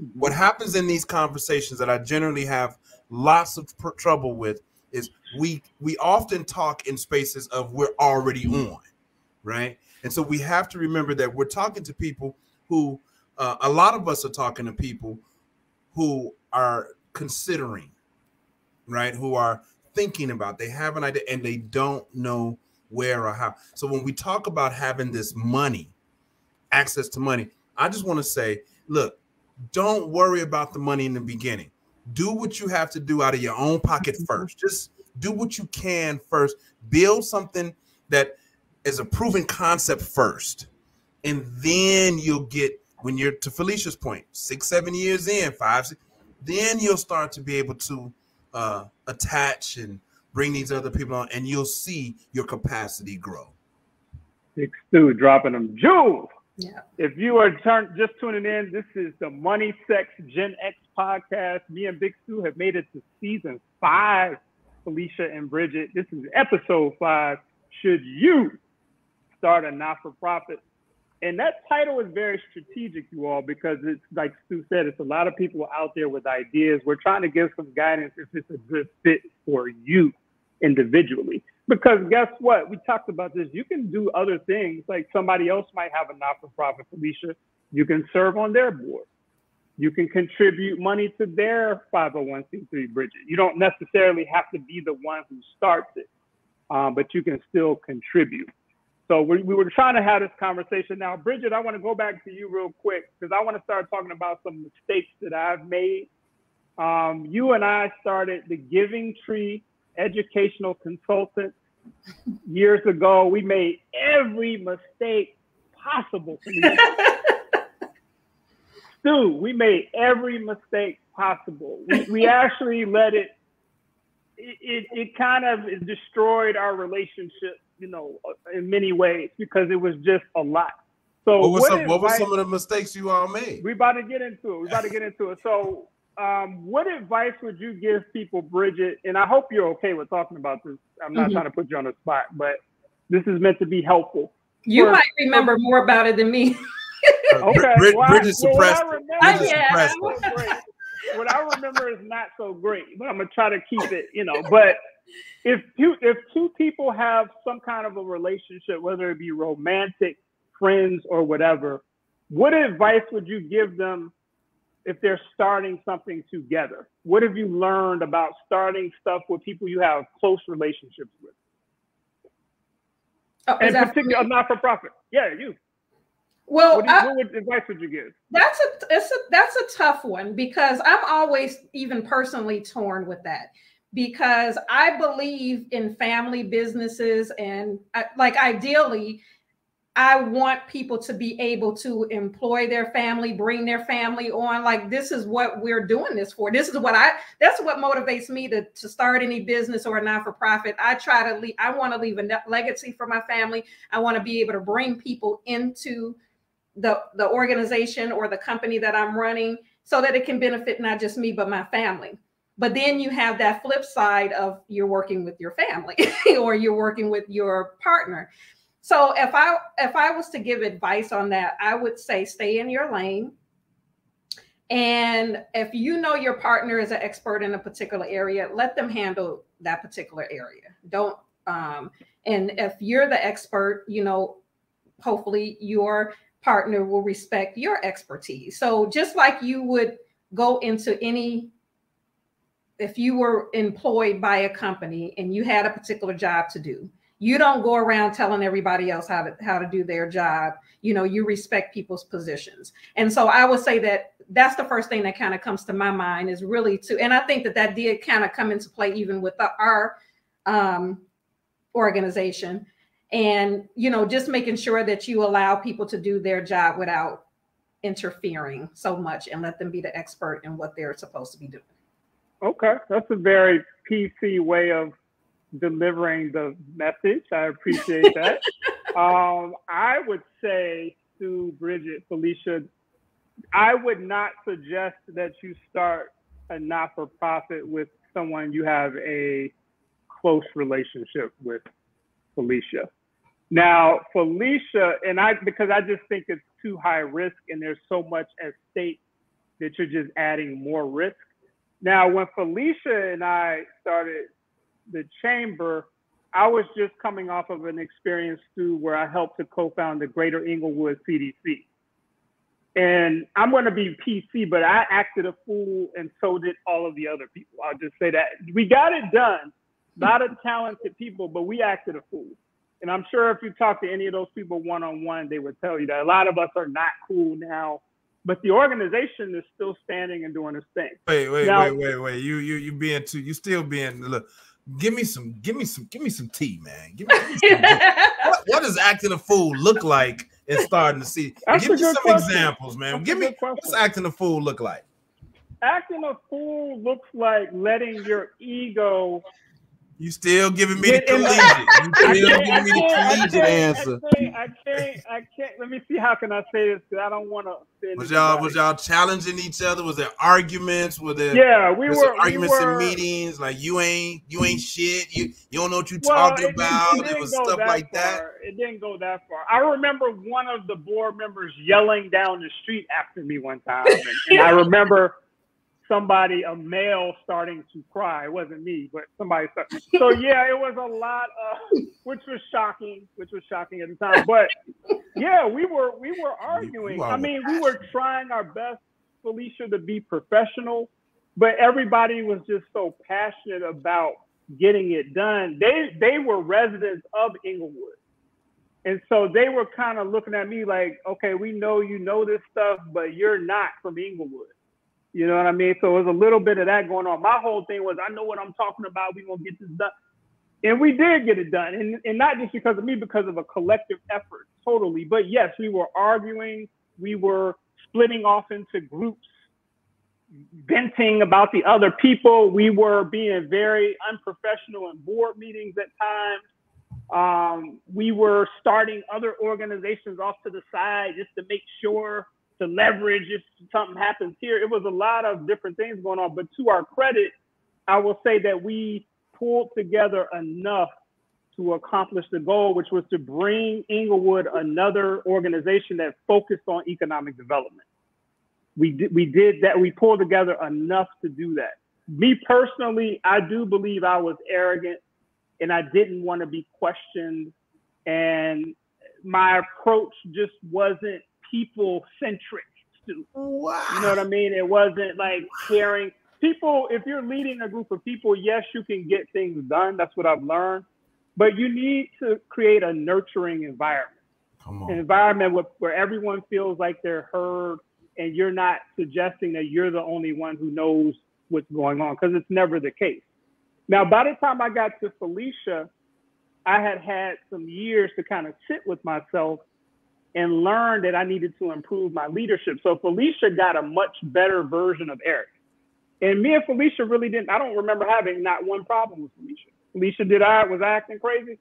Mm-hmm. What happens in these conversations that I generally have lots of pr- trouble with is we we often talk in spaces of we're already on, right? And so we have to remember that we're talking to people who uh, a lot of us are talking to people who are considering, right? Who are thinking about, they have an idea and they don't know where or how. So when we talk about having this money, access to money, I just want to say, look, don't worry about the money in the beginning. Do what you have to do out of your own pocket mm-hmm. first. Just do what you can first. Build something that is a proven concept first. And then you'll get, when you're to Felicia's point, six, seven years in, five, six, then you'll start to be able to uh, attach and bring these other people on, and you'll see your capacity grow. Big Stu dropping them jewels. Yeah. If you are turn, just tuning in, this is the Money Sex Gen X podcast. Me and Big Stu have made it to season five. Felicia and Bridget, this is episode five. Should you start a not for profit? And that title is very strategic, you all, because it's like Stu said, it's a lot of people out there with ideas. We're trying to give some guidance if it's a good fit for you individually. Because guess what? We talked about this. You can do other things. Like somebody else might have a not for profit, Felicia. You can serve on their board. You can contribute money to their 501c3, Bridget. You don't necessarily have to be the one who starts it, um, but you can still contribute. So we, we were trying to have this conversation. Now, Bridget, I want to go back to you real quick because I want to start talking about some mistakes that I've made. Um, you and I started the Giving Tree educational consultant years ago. We made every mistake possible. Stu, we made every mistake possible. We, we actually let it, it, it, it kind of destroyed our relationship, you know, in many ways because it was just a lot. So what, was some, what were some of the mistakes you all made? We about to get into it. We about to get into it. So um, what advice would you give people, Bridget? And I hope you're okay with talking about this. I'm not mm-hmm. trying to put you on the spot, but this is meant to be helpful. You for, might remember more about it than me. okay. Brid- well, Bridget suppressed well, what Bridget yeah. suppressed what I remember is not so great, but I'm gonna try to keep it, you know. But if two if two people have some kind of a relationship, whether it be romantic, friends, or whatever, what advice would you give them if they're starting something together? What have you learned about starting stuff with people you have close relationships with? Oh, and particularly a not for profit. Yeah, you. Well, what, you, I, what advice would you give? That's a it's a that's a tough one because I'm always even personally torn with that because I believe in family businesses and I, like ideally I want people to be able to employ their family, bring their family on. Like this is what we're doing this for. This is what I that's what motivates me to, to start any business or a not-for-profit. I try to leave, I want to leave a legacy for my family. I want to be able to bring people into the, the organization or the company that I'm running so that it can benefit not just me, but my family. But then you have that flip side of you're working with your family or you're working with your partner. So if I if I was to give advice on that, I would say stay in your lane. And if you know your partner is an expert in a particular area, let them handle that particular area. Don't um and if you're the expert, you know, hopefully your partner will respect your expertise. So just like you would go into any if you were employed by a company and you had a particular job to do, you don't go around telling everybody else how to how to do their job. You know you respect people's positions. And so i would say that that's the first thing that kind of comes to my mind is really to and i think that that did kind of come into play even with the, our um, organization. And you know just making sure that you allow people to do their job without interfering so much and let them be the expert in what they're supposed to be doing okay that's a very pc way of delivering the message. I appreciate that. um, I would say to Bridget, Felicia, I would not suggest that you start a not for profit with someone you have a close relationship with, Felicia. Now, Felicia, and I, because I just think it's too high risk and there's so much at stake that you're just adding more risk. Now, when Felicia and I started the chamber, I was just coming off of an experience too where I helped to co-found the Greater Englewood CDC. And I'm going to be PC, but I acted a fool, and so did all of the other people. I'll just say that we got it done. A lot of talented people, but we acted a fool. And I'm sure if you talk to any of those people one on one, they would tell you that a lot of us are not cool now. But the organization is still standing and doing its thing. Wait, wait, Now- wait, wait, wait. You you you being too you still being look. Give me some, give me some, give me some tea, man. Give me, give me some, what, what does acting a fool look like and starting to see? That's give me some question. examples, man. That's give me question. what's acting a fool look like? Acting a fool looks like letting your ego You still giving me the Get in the- collegiate. You still giving me the collegiate I answer. can't, I can't, I can't. Let me see. How can I say this? Because I don't want to. Was y'all was y'all challenging each other? Was there arguments? Were there Yeah, we were. there we arguments were, in meetings? Like you ain't you ain't shit. You you don't know what you Well, talking it about. it It, didn't was go stuff that like that. far. It didn't go that far. I remember one of the board members yelling down the street after me one time, and, and I remember somebody, a male, starting to cry. It wasn't me, but somebody. Started. So yeah, it was a lot of, which was shocking, which was shocking at the time. But yeah, we were we were arguing. I mean, we were trying our best, Felicia, to be professional, but everybody was just so passionate about getting it done. They they were residents of Englewood. And so they were kind of looking at me like, okay, we know you know this stuff, but you're not from Englewood. You know what I mean? So it was a little bit of that going on. My whole thing was, I know what I'm talking about. We're going to get this done. And we did get it done. And, and not just because of me, because of a collective effort, totally. But yes, we were arguing. We were splitting off into groups, venting about the other people. We were being very unprofessional in board meetings at times. Um, we were starting other organizations off to the side just to make sure to leverage if something happens here. It was a lot of different things going on. But to our credit, I will say that we pulled together enough to accomplish the goal, which was to bring Englewood another organization that focused on economic development. We did, we did that. We pulled together enough to do that. Me personally, I do believe I was arrogant and I didn't want to be questioned. And my approach just wasn't people centric. Wow. You know what I mean? It wasn't like caring. People, if you're leading a group of people, yes, you can get things done. That's what I've learned. But you need to create a nurturing environment, Come an environment where, where everyone feels like they're heard and you're not suggesting that you're the only one who knows what's going on because it's never the case. Now, by the time I got to Felicia, I had had some years to kind of sit with myself and learned that I needed to improve my leadership. So Felicia got a much better version of Eric. And me and Felicia really didn't, I don't remember having not one problem with Felicia. Felicia, did I, was I acting crazy?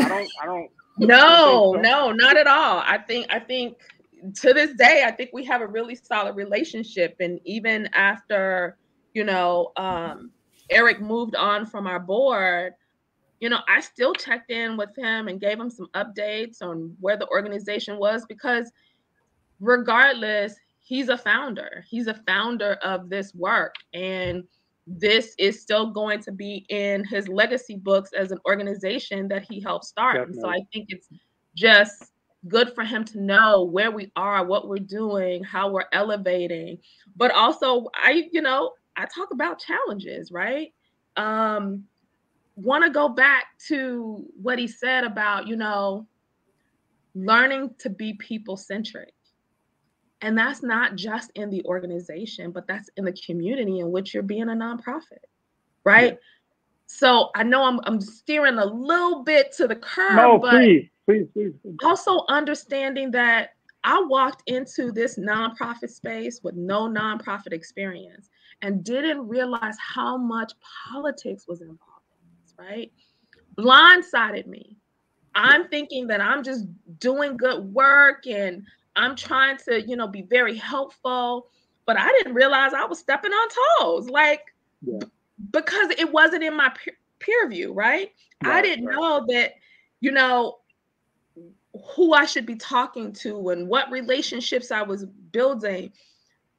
I don't, I don't. No, so. no, not at all. I think I think to this day, I think we have a really solid relationship. And even after, you know, um, Eric moved on from our board, you know, I still checked in with him and gave him some updates on where the organization was because regardless, he's a founder. He's a founder of this work. And this is still going to be in his legacy books as an organization that he helped start. And so I think it's just good for him to know where we are, what we're doing, how we're elevating. But also, I, you know, I talk about challenges, right? Um, want to go back to what he said about, you know, learning to be people centric. And that's not just in the organization, but that's in the community in which you're being a nonprofit, right? Yeah. So I know I'm, I'm steering a little bit to the curb, no, but please, please, please, also understanding that I walked into this nonprofit space with no nonprofit experience and didn't realize how much politics was involved right? Blindsided me. I'm thinking that I'm just doing good work and I'm trying to, you know, be very helpful, but I didn't realize I was stepping on toes, like yeah. because it wasn't in my peer, peer view, right? right I didn't right. know that, you know, who I should be talking to and what relationships I was building.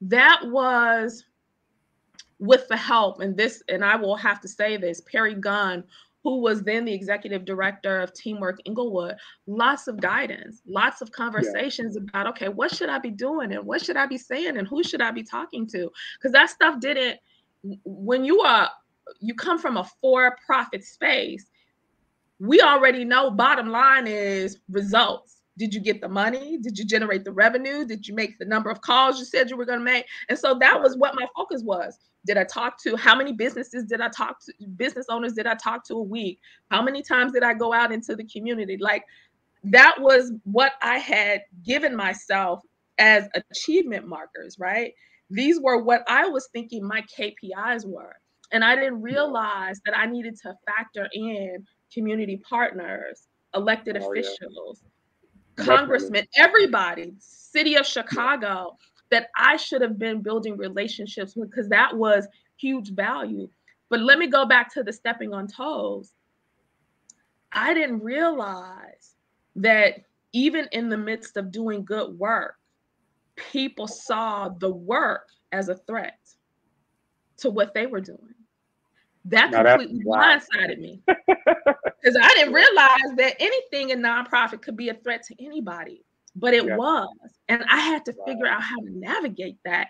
That was with the help, and this, and I will have to say this, Perry Gunn, who was then the executive director of Teamwork Englewood, lots of guidance, lots of conversations yeah. about, okay, what should I be doing and what should I be saying and who should I be talking to? Because that stuff didn't, when you are, you come from a for profit space, we already know bottom line is results. Did you get the money? Did you generate the revenue? Did you make the number of calls you said you were going to make? And so that was what my focus was did I talk to? How many businesses did I talk to? Business owners did I talk to a week? How many times did I go out into the community? Like that was what I had given myself as achievement markers, right? These were what I was thinking my KPIs were. And I didn't realize that I needed to factor in community partners, elected oh, officials, yeah. Congressmen, everybody, city of Chicago, that I should have been building relationships with because that was huge value. But let me go back to the stepping on toes. I didn't realize that even in the midst of doing good work, people saw the work as a threat to what they were doing. That now completely blindsided me because I didn't realize that anything in nonprofit could be a threat to anybody but it yeah. was. And I had to wow. figure out how to navigate that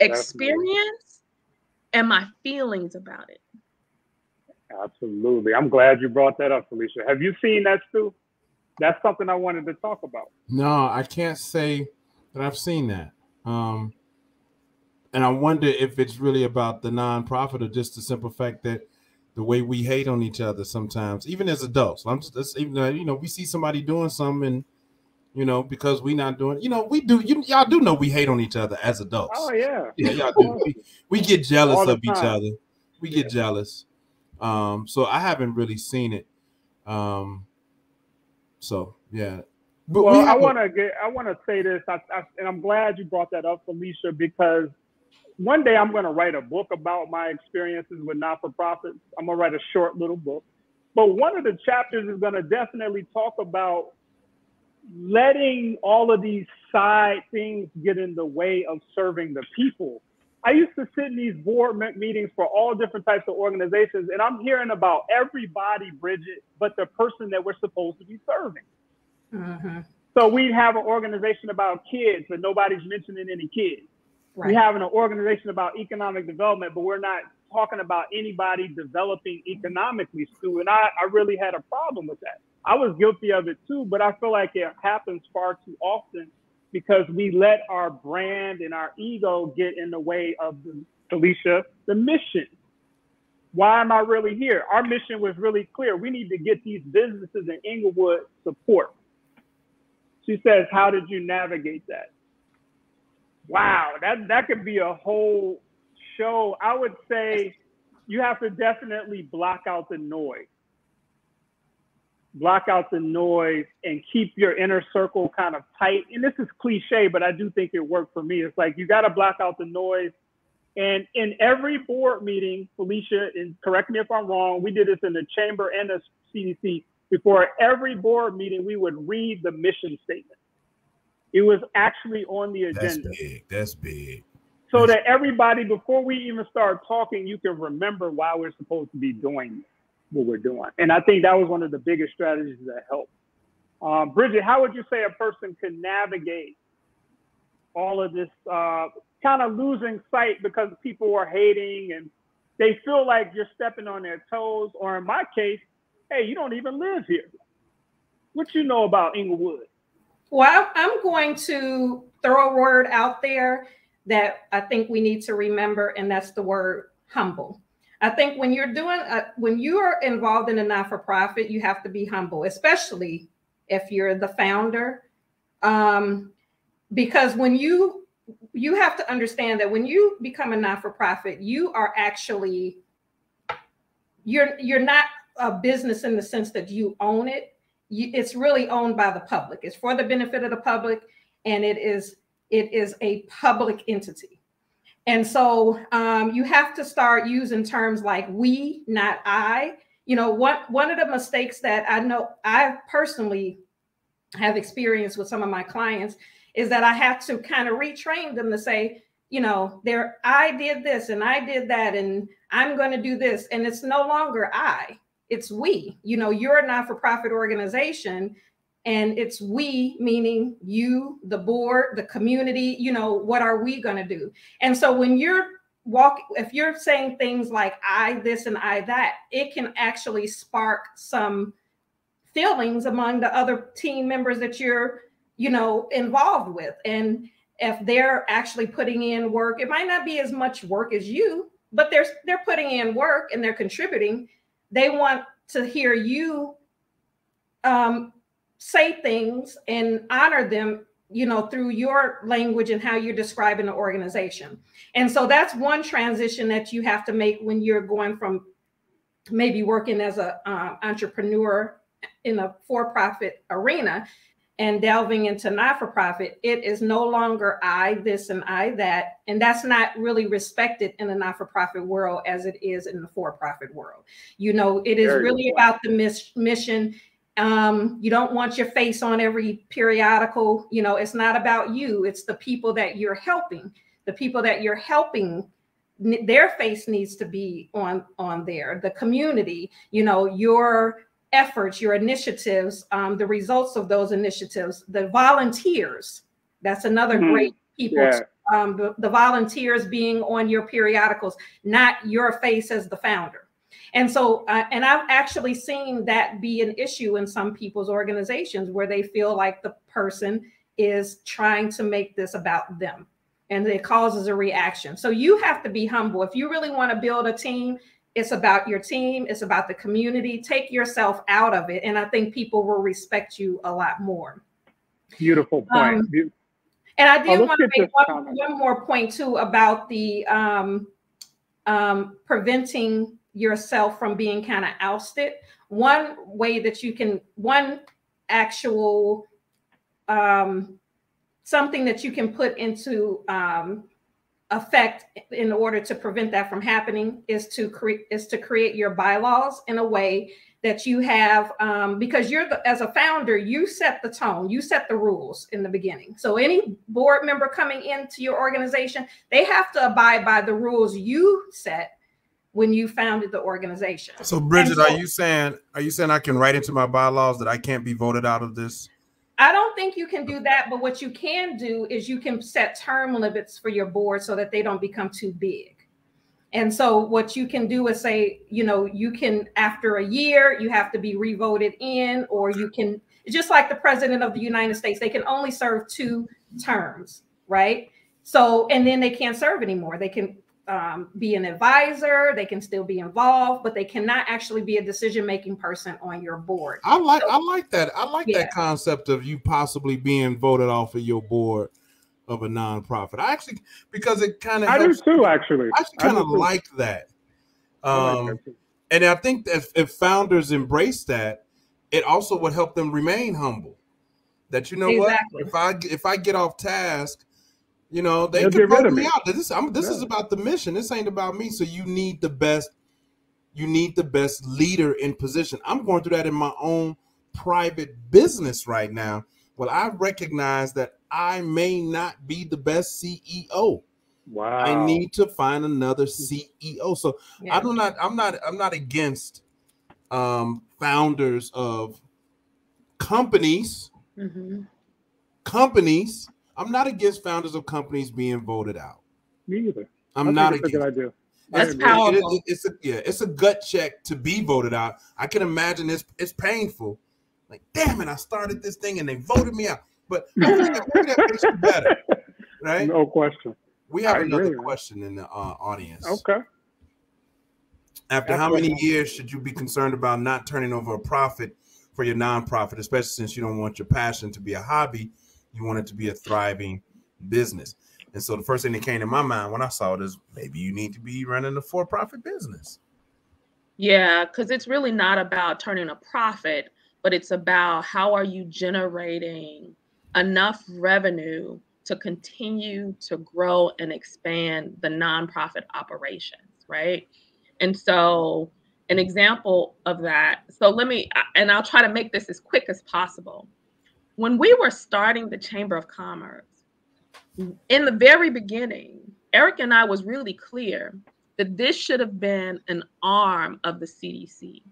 experience and my feelings about it. Absolutely. I'm glad you brought that up, Felicia. Have you seen that, Stu? That's something I wanted to talk about. No, I can't say that I've seen that. Um, and I wonder if it's really about the nonprofit or just the simple fact that the way we hate on each other sometimes, even as adults. I'm just even you know we see somebody doing something you know, because we not doing, you know, we do, you, y'all do know we hate on each other as adults. Oh yeah, yeah, y'all do. We, we get jealous of each other. We get yeah. jealous. Um, so I haven't really seen it. Um, so yeah. But well, we I want to get, I want to say this, I, I, and I'm glad you brought that up, Felicia, because one day I'm going to write a book about my experiences with not-for-profits. I'm going to write a short little book, but one of the chapters is going to definitely talk about letting all of these side things get in the way of serving the people. I used to sit in these board meetings for all different types of organizations, and I'm hearing about everybody, Bridget, but the person that we're supposed to be serving. Mm-hmm. So we'd have an organization about kids, but nobody's mentioning any kids. Right. We have an organization about economic development, but we're not talking about anybody developing economically, Stu. And I, I really had a problem with that. I was guilty of it too, but I feel like it happens far too often because we let our brand and our ego get in the way of the Felicia, the mission. Why am I really here? Our mission was really clear. We need to get these businesses in Englewood support. She says, How did you navigate that? Wow, that, that could be a whole show. I would say you have to definitely block out the noise block out the noise and keep your inner circle kind of tight. And this is cliche, but I do think it worked for me. It's like you got to block out the noise. And in every board meeting, Felicia, and correct me if I'm wrong, we did this in the chamber and the CDC. Before every board meeting, we would read the mission statement. It was actually on the agenda. That's big. That's big. So that everybody, before we even start talking, you can remember why we're supposed to be doing what we're doing. And I think that was one of the biggest strategies that helped. Um, Bridget, how would you say a person can navigate all of this uh, kind of losing sight because people are hating and they feel like you're stepping on their toes, or in my case, hey, you don't even live here. What you know about Englewood? Well, I'm going to throw a word out there that I think we need to remember, and that's the word humble. I think when you're doing, a, when you are involved in a not for profit, you have to be humble, especially if you're the founder. Um, because when you, you have to understand that when you become a not for profit, you are actually, you're, you're not a business in the sense that you own it. It's really owned by the public. It's for the benefit of the public, and it is, it is a public entity. And so um, you have to start using terms like we, not I. You know, one one of the mistakes that I know I personally have experienced with some of my clients is that I have to kind of retrain them to say, you know, there I did this and I did that and I'm going to do this and it's no longer I. it's we. You know, you're a not-for-profit organization and it's we meaning you the board the community you know what are we going to do and so when you're walk if you're saying things like i this and i that it can actually spark some feelings among the other team members that you're you know involved with and if they're actually putting in work it might not be as much work as you but they're they're putting in work and they're contributing they want to hear you um, say things and honor them you know through your language and how you're describing the organization. And so that's one transition that you have to make when you're going from maybe working as a um, entrepreneur in a for-profit arena and delving into not-for-profit it is no longer i this and i that and that's not really respected in the not-for-profit world as it is in the for-profit world. You know it is Very really about the mis- mission. Um, you don't want your face on every periodical you know it's not about you it's the people that you're helping. The people that you're helping their face needs to be on on there. The community you know your efforts your initiatives um, the results of those initiatives the volunteers that's another mm-hmm. great people yeah. um, the, the volunteers being on your periodicals not your face as the founder and so, uh, and I've actually seen that be an issue in some people's organizations where they feel like the person is trying to make this about them and it causes a reaction. So you have to be humble. If you really want to build a team, it's about your team, it's about the community. Take yourself out of it. And I think people will respect you a lot more. Beautiful point. Um, and I did oh, want to make one, one, more point too about the um, um, preventing yourself from being kind of ousted. One way that you can, one actual um, something that you can put into um, effect in order to prevent that from happening is to create is to create your bylaws in a way that you have um, because you're the, as a founder you set the tone you set the rules in the beginning so any board member coming into your organization they have to abide by the rules you set when you founded the organization. So, Bridget, so, are you saying are you saying I can write into my bylaws that I can't be voted out of this? I don't think you can do that, but what you can do is you can set term limits for your board so that they don't become too big. And so what you can do is say, you know, you can after a year you have to be revoted in, or you can just like the president of the United States, they can only serve two terms, right? So and then they can't serve anymore. They can um, be an advisor they can still be involved but they cannot actually be a decision making person on your board. I like so, i like that i like yeah. that concept of you possibly being voted off of your board of a nonprofit. I actually because it kind of i do too actually. I actually kind of like that. Um like that and i think that if, if founders embrace that it also would help them remain humble. That you know exactly. what if i if i get off task you know, they can vote me, me out. This, I'm, this yeah. is about the mission. This ain't about me. So you need the best. You need the best leader in position. I'm going through that in my own private business right now. Well, I recognize that I may not be the best CEO. Wow. I need to find another CEO. So yeah. I'm not. I'm not. I'm not against um, founders of companies. Mm-hmm. Companies I'm not against founders of companies being voted out. Me either. I'm I not against. Good idea. That's powerful. It, it, it's a yeah, it's a gut check to be voted out. I can imagine it's it's painful. Like, damn it, I started this thing and they voted me out. But I think that, makes you better, right? No question. We have I another agree, question in the uh, audience. Okay. After That's how many years should you be concerned about not turning over a profit for your nonprofit, especially since you don't want your passion to be a hobby you want it to be a thriving business. And so the first thing that came to my mind when I saw it is maybe you need to be running a for-profit business. Yeah, because it's really not about turning a profit, but it's about how are you generating enough revenue to continue to grow and expand the nonprofit operations, right? And so an example of that, so let me, and I'll try to make this as quick as possible when we were starting the Chamber of Commerce, in the very beginning, Eric and I was really clear that this should have been an arm of the CDC.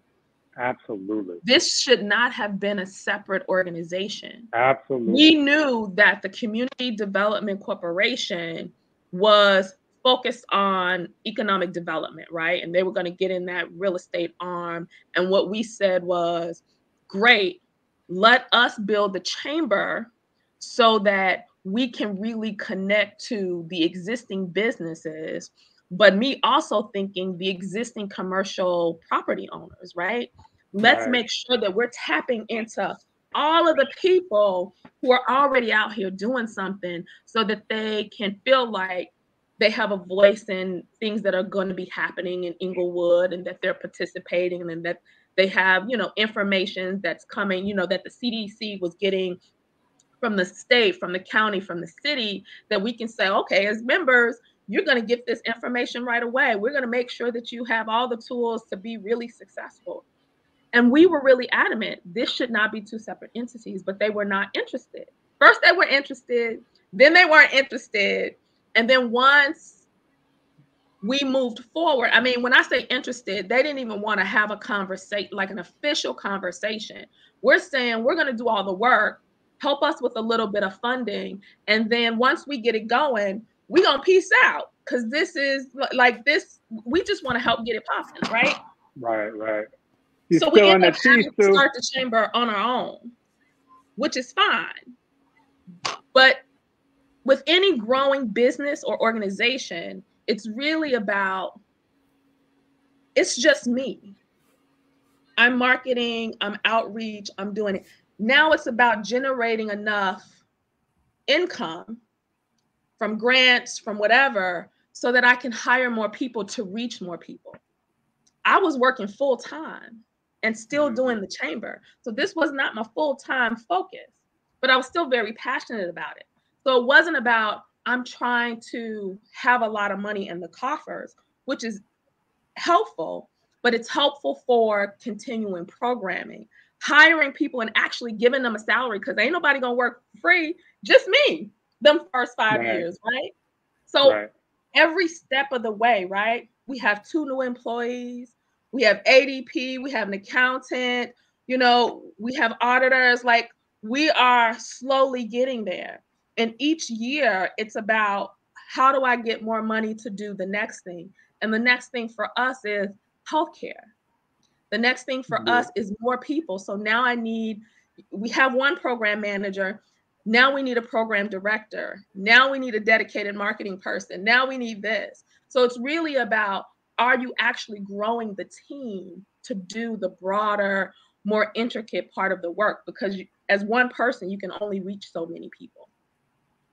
Absolutely. This should not have been a separate organization. Absolutely. We knew that the Community Development Corporation was focused on economic development, right? And they were going to get in that real estate arm. And what we said was, great, let us build the chamber so that we can really connect to the existing businesses but me also thinking the existing commercial property owners, right? Let's right. make sure that we're tapping into all of the people who are already out here doing something so that they can feel like they have a voice in things that are going to be happening in Englewood and that they're participating and that they have, you know, information that's coming, you know, that the CDC was getting from the state, from the county, from the city, that we can say, okay, as members, you're going to get this information right away. We're going to make sure that you have all the tools to be really successful. And we were really adamant this should not be two separate entities, but they were not interested. First, they were interested, then they weren't interested. And then once we moved forward, I mean, when I say interested, they didn't even want to have a conversation, like an official conversation. We're saying we're going to do all the work, help us with a little bit of funding. And then once we get it going, we're gonna peace out because this is like this. We just want to help get it popping, right? Right, right. You're so we end up having to start the chamber on our own, which is fine. But with any growing business or organization, it's really about it's just me. I'm marketing, I'm outreach, I'm doing it. Now it's about generating enough income from grants, from whatever, so that I can hire more people to reach more people. I was working full time and still mm-hmm. doing the chamber. So this was not my full time focus, but I was still very passionate about it. So it wasn't about I'm trying to have a lot of money in the coffers, which is helpful, but it's helpful for continuing programming, hiring people and actually giving them a salary because ain't nobody gonna work free, just me them first five right. years, right? So right. every step of the way, right? We have two new employees, we have ADP, we have an accountant, you know, we have auditors. Like we are slowly getting there. And each year it's about how do I get more money to do the next thing? And the next thing for us is healthcare. The next thing for yeah. us is more people. So now I need, we have one program manager, now we need a program director. Now we need a dedicated marketing person. Now we need this. So it's really about are you actually growing the team to do the broader, more intricate part of the work? Because you, as one person, you can only reach so many people.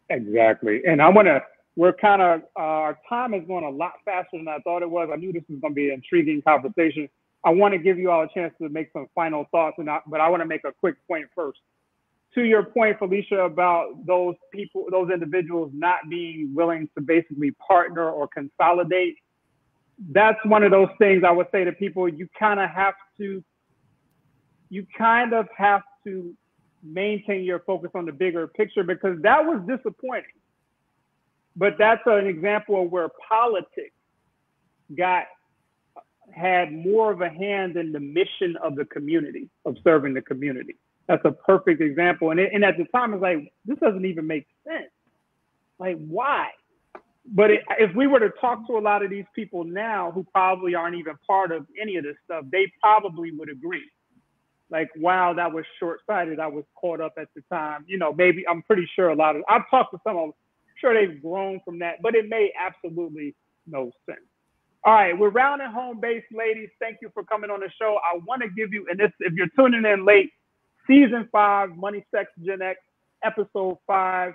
Exactly. And I want to, we're kind of, uh, our time is going a lot faster than I thought it was. I knew this was going to be an intriguing conversation. I want to give you all a chance to make some final thoughts, and I, but I want to make a quick point first to your point, Felicia, about those people, those individuals not being willing to basically partner or consolidate, that's one of those things I would say to people, you kind of have to, you kind of have to maintain your focus on the bigger picture because that was disappointing. But that's an example of where politics got had more of a hand in the mission of the community, of serving the community. That's a perfect example. And, it, and at the time, it's like, this doesn't even make sense. Like, why? But it, if we were to talk to a lot of these people now who probably aren't even part of any of this stuff, they probably would agree. Like, wow, that was short sighted. I was caught up at the time. You know, maybe I'm pretty sure a lot of, I've talked to some of them, sure they've grown from that, but it made absolutely no sense. All right, we're rounding home base, ladies. Thank you for coming on the show. I want to give you, and this, if you're tuning in late, season five, Money, Sex, Gen X, episode five.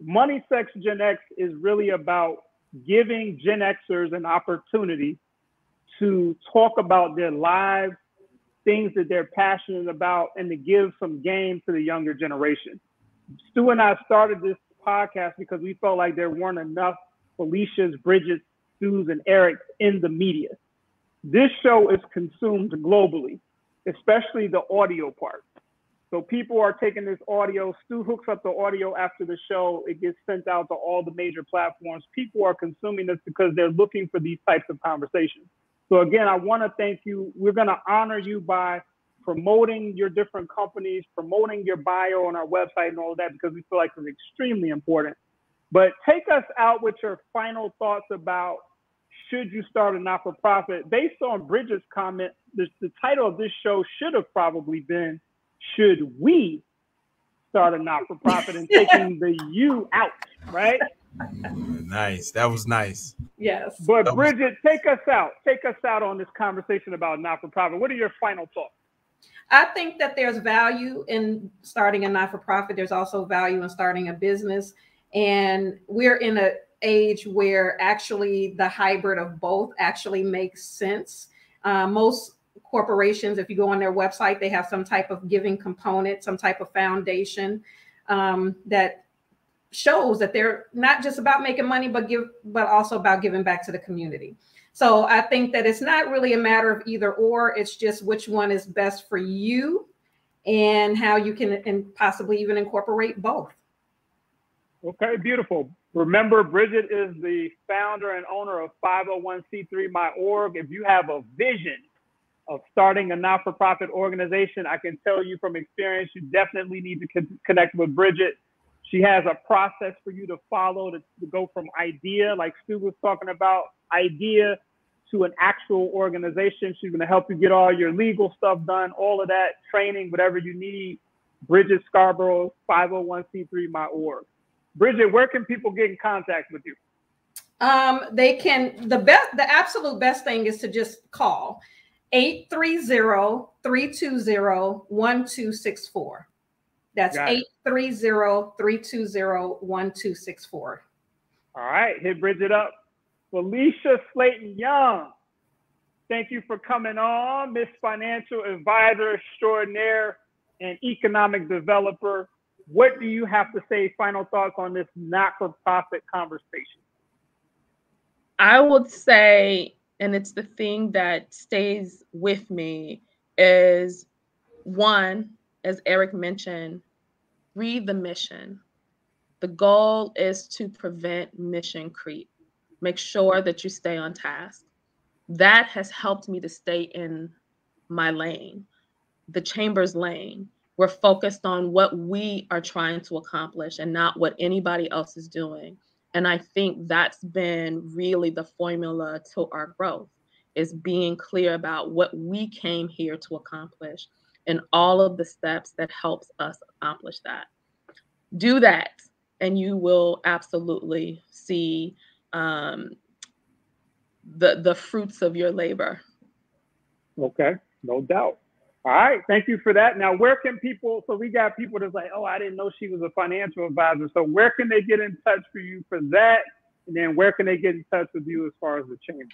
Money, Sex, Gen X is really about giving Gen Xers an opportunity to talk about their lives, things that they're passionate about, and to give some game to the younger generation. Stu and I started this podcast because we felt like there weren't enough Felicia's, Bridget's, Stu's, and Eric's in the media. This show is consumed globally, especially the audio part. So people are taking this audio. Stu hooks up the audio after the show. It gets sent out to all the major platforms. People are consuming this because they're looking for these types of conversations. So again, I want to thank you. We're going to honor you by promoting your different companies, promoting your bio on our website and all of that because we feel like it's extremely important. But take us out with your final thoughts about should you start a not for profit? Based on Bridget's comment, the, the title of this show should have probably been Should We Start a Not for Profit and taking the you out, right? Nice. That was nice. Yes. But Bridget, take us out. Take us out on this conversation about not for profit. What are your final thoughts? I think that there's value in starting a not for profit. There's also value in starting a business. And we're in a age where actually the hybrid of both actually makes sense. Uh, most corporations, if you go on their website, they have some type of giving component, some type of foundation um, that shows that they're not just about making money, but give, but also about giving back to the community. So I think that it's not really a matter of either or. It's just which one is best for you and how you can and possibly even incorporate both. Okay, beautiful. Remember, Bridget is the founder and owner of 501c3 My.org. If you have a vision of starting a not for profit organization, I can tell you from experience, you definitely need to con- connect with Bridget. She has a process for you to follow to, to go from idea, like Stu was talking about, idea to an actual organization. She's going to help you get all your legal stuff done, all of that training, whatever you need. Bridget Scarborough, 501c3 My.org. Bridget, where can people get in contact with you? Um, they can the best the absolute best thing is to just call 830-320-1264. That's 830-320-1264. All right, hit Bridget up. Felicia Slayton Young, thank you for coming on, Miss Financial Advisor Extraordinaire and Economic Developer what do you have to say? Final thoughts on this not for profit conversation? I would say, and it's the thing that stays with me, is one, as Eric mentioned, read the mission. The goal is to prevent mission creep. Make sure that you stay on task. That has helped me to stay in my lane, the chamber's lane we're focused on what we are trying to accomplish and not what anybody else is doing. And I think that's been really the formula to our growth is being clear about what we came here to accomplish and all of the steps that helps us accomplish that. Do that and you will absolutely see um, the the fruits of your labor. Okay, no doubt. All right, thank you for that. Now, where can people? So we got people that's like, oh, I didn't know she was a financial advisor. So where can they get in touch for you for that? And then where can they get in touch with you as far as the chamber?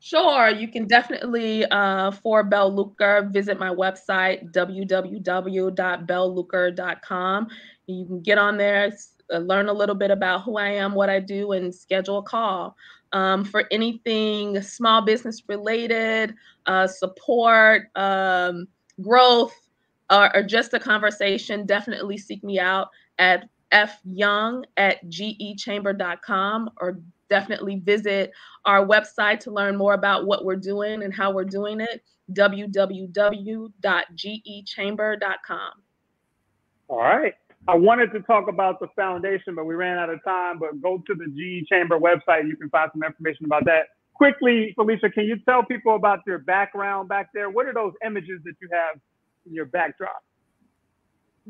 Sure, you can definitely uh, for Bell Lucre visit my website www.bellucre.com. You can get on there, uh, learn a little bit about who I am, what I do, and schedule a call um, for anything small business related, uh, support, um, growth, or, or, just a conversation, definitely seek me out at fyoung at gechamber.com or definitely visit our website to learn more about what we're doing and how we're doing it www.gechamber.com. All right. I wanted to talk about the foundation, but we ran out of time. But go to the GE Chamber website. You can find some information about that. Quickly, Felicia, can you tell people about your background back there? What are those images that you have in your backdrop?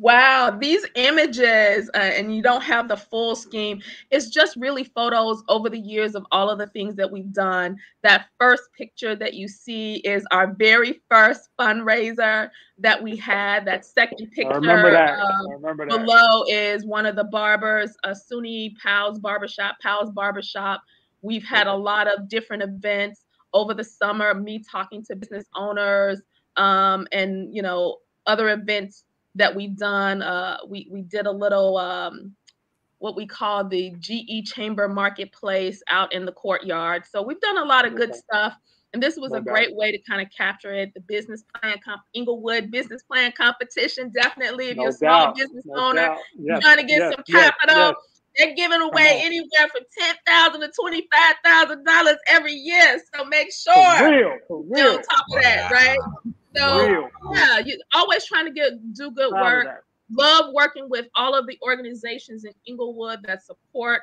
Wow, these images, uh, and you don't have the full scheme. It's just really photos over the years of all of the things that we've done. That first picture that you see is our very first fundraiser that we had. That second picture I remember that. Uh, I remember that. below is one of the barbers, a SUNY Powell's Barbershop, Powell's Barbershop. We've had a lot of different events over the summer, me talking to business owners um, and, you know, other events that we've done. Uh, we we did a little um, what we call the GE Chamber Marketplace out in the courtyard. So we've done a lot of good stuff. And this was a great way to kind of capture it. The business plan, comp- Englewood business plan competition. Definitely, if no you're a small doubt. business no owner, yes. you're trying to get yes. some capital. Yes. They're giving away anywhere from ten thousand to twenty five thousand dollars every year. So make sure for real, for real. on top of that, right? So Real. yeah, you always trying to get do good Proud work. that. Love working with all of the organizations in Englewood that support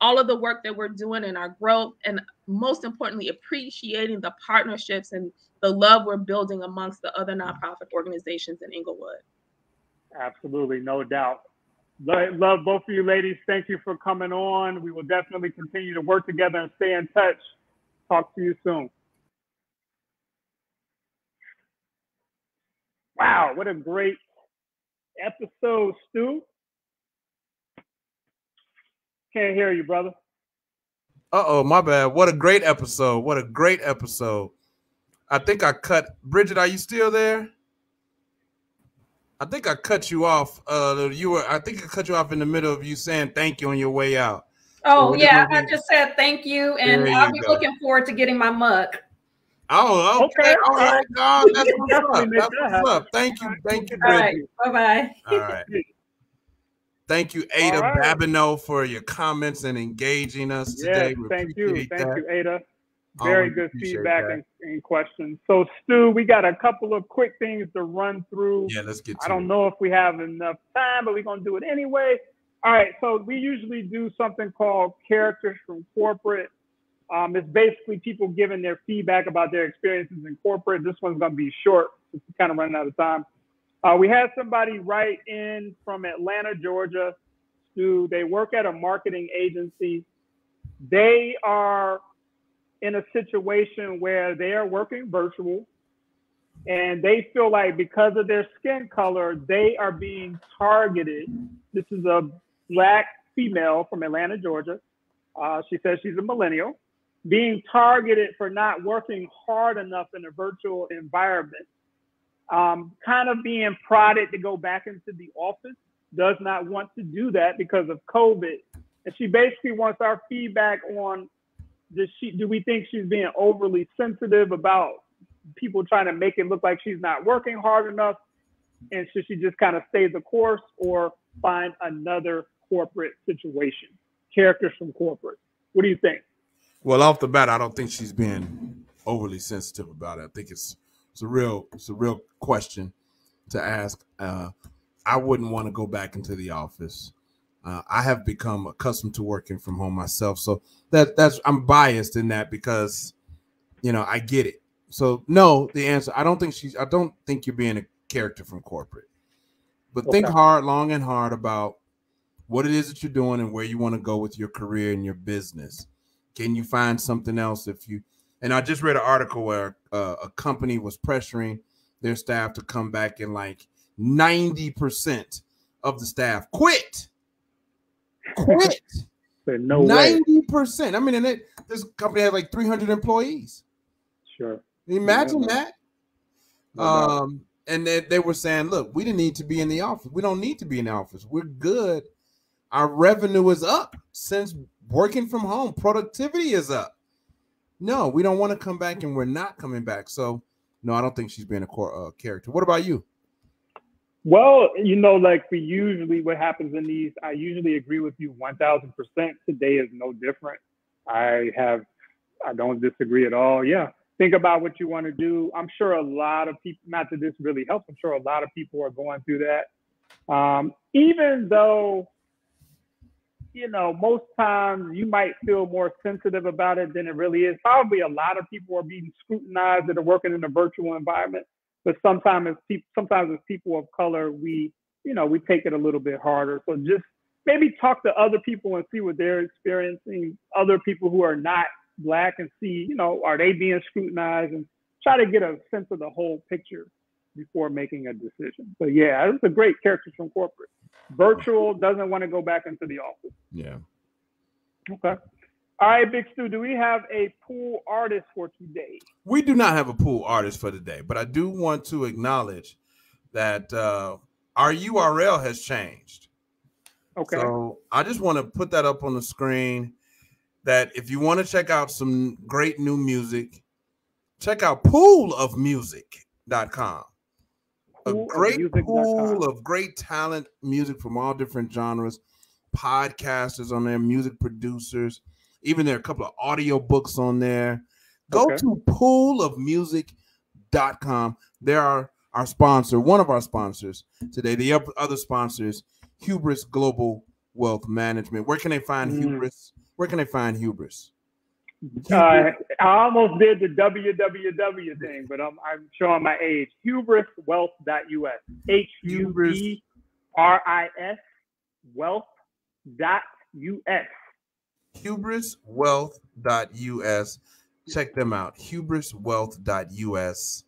all of the work that we're doing in our growth, and most importantly, appreciating the partnerships and the love we're building amongst the other nonprofit organizations in Englewood. Absolutely, no doubt. Love both of you ladies. Thank you for coming on. We will definitely continue to work together and stay in touch. Talk to you soon. Wow, what a great episode, Stu. Can't hear you, brother. Uh oh, my bad. What a great episode. What a great episode. I think I cut Bridget, are you still there? I think I cut you off. Uh you were I think I cut you off in the middle of you saying thank you on your way out. Oh What yeah, I just said thank you, and There I'll you be go. looking forward to getting my mug. Oh, okay. Okay. All right, God. That's what's up. That's what's up. Thank you. Thank you, All right, bye bye. All right. Thank you, Ada right. Babineau, for your comments and engaging us Yes, today. We thank you. Thank that. you, Ada. Oh, Very Always good feedback and, and questions. So, Stu, we got a couple of quick things to run through. Yeah, let's get to I don't it. know if we have enough time, but we're going to do it anyway. All right, so we usually do something called characters from corporate. Um, it's basically people giving their feedback about their experiences in corporate. This one's going to be short, since we're kind of running out of time. Uh, we had somebody write in from Atlanta, Georgia. Stu, they work at a marketing agency. They are in a situation where they are working virtual and they feel like because of their skin color, they are being targeted. This is a black female from Atlanta, Georgia. Uh, she says she's a millennial, being targeted for not working hard enough in a virtual environment. Um, kind of being prodded to go back into the office, does not want to do that because of COVID. And she basically wants our feedback on does she do we think she's being overly sensitive about people trying to make it look like she's not working hard enough and should she just kind of stay the course or find another corporate situation characters from corporate what do you think Well, off the bat, I don't think she's being overly sensitive about it. I think it's it's a real it's a real question to ask. Uh, I wouldn't want to go back into the office. Uh, I have become accustomed to working from home myself, so that that's I'm biased in that because you know I get it. So no, the answer I don't think she's I don't think you're being a character from corporate. But think hard, long and hard about what it is that you're doing and where you want to go with your career and your business. Can you find something else if you? And I just read an article where uh, a company was pressuring their staff to come back and like 90% of the staff quit. Quit. No way 90%. I mean, and it, this company had like 300 employees. sure Imagine Yeah. that. No. Um, and they, they were saying, look, we didn't need to be in the office. We don't need to be in the office. We're good. Our revenue is up since working from home. Productivity is up. No, we don't want to come back, and we're not coming back. So, no, I don't think she's being a core uh, character. What about you? Well, you know, like we usually, what happens in these, I usually agree with you 1000%. Today is no different. I have, I don't disagree at all. Yeah. Think about what you want to do. I'm sure a lot of people, not that this really helps, I'm sure a lot of people are going through that. Um, even though, you know, most times you might feel more sensitive about it than it really is. Probably a lot of people are being scrutinized that are working in a virtual environment but sometimes as people sometimes as people of color we you know we take it a little bit harder. So just maybe talk to other people and see what they're experiencing. Other people who are not black and see you know are they being scrutinized? And try to get a sense of the whole picture before making a decision. But yeah it's a great character from corporate virtual doesn't want to go back into the office Yeah. okay all right big stu do we have a pool artist for today We do not have a pool artist for today, but I do want to acknowledge that uh, our URL has changed. okay So I just want to put that up on the screen that if you want to check out some great new music, check out poolofmusic.com. A great Poolofmusic.com. pool of great talent, music from all different genres, podcasters on there, music producers, even there are a couple of audio books on there. Go Okay. to hubrisglobal.com. There are our sponsor, one of our sponsors today. The other sponsors, Hubris Global Wealth Management. Where can they find mm. Hubris? Where can they find Hubris? Uh, I almost did the www thing, but I'm, I'm showing my age. Hubriswealth.us. H U B R I S wealth.us. Hubriswealth.us. Check them out. Hubriswealth.us.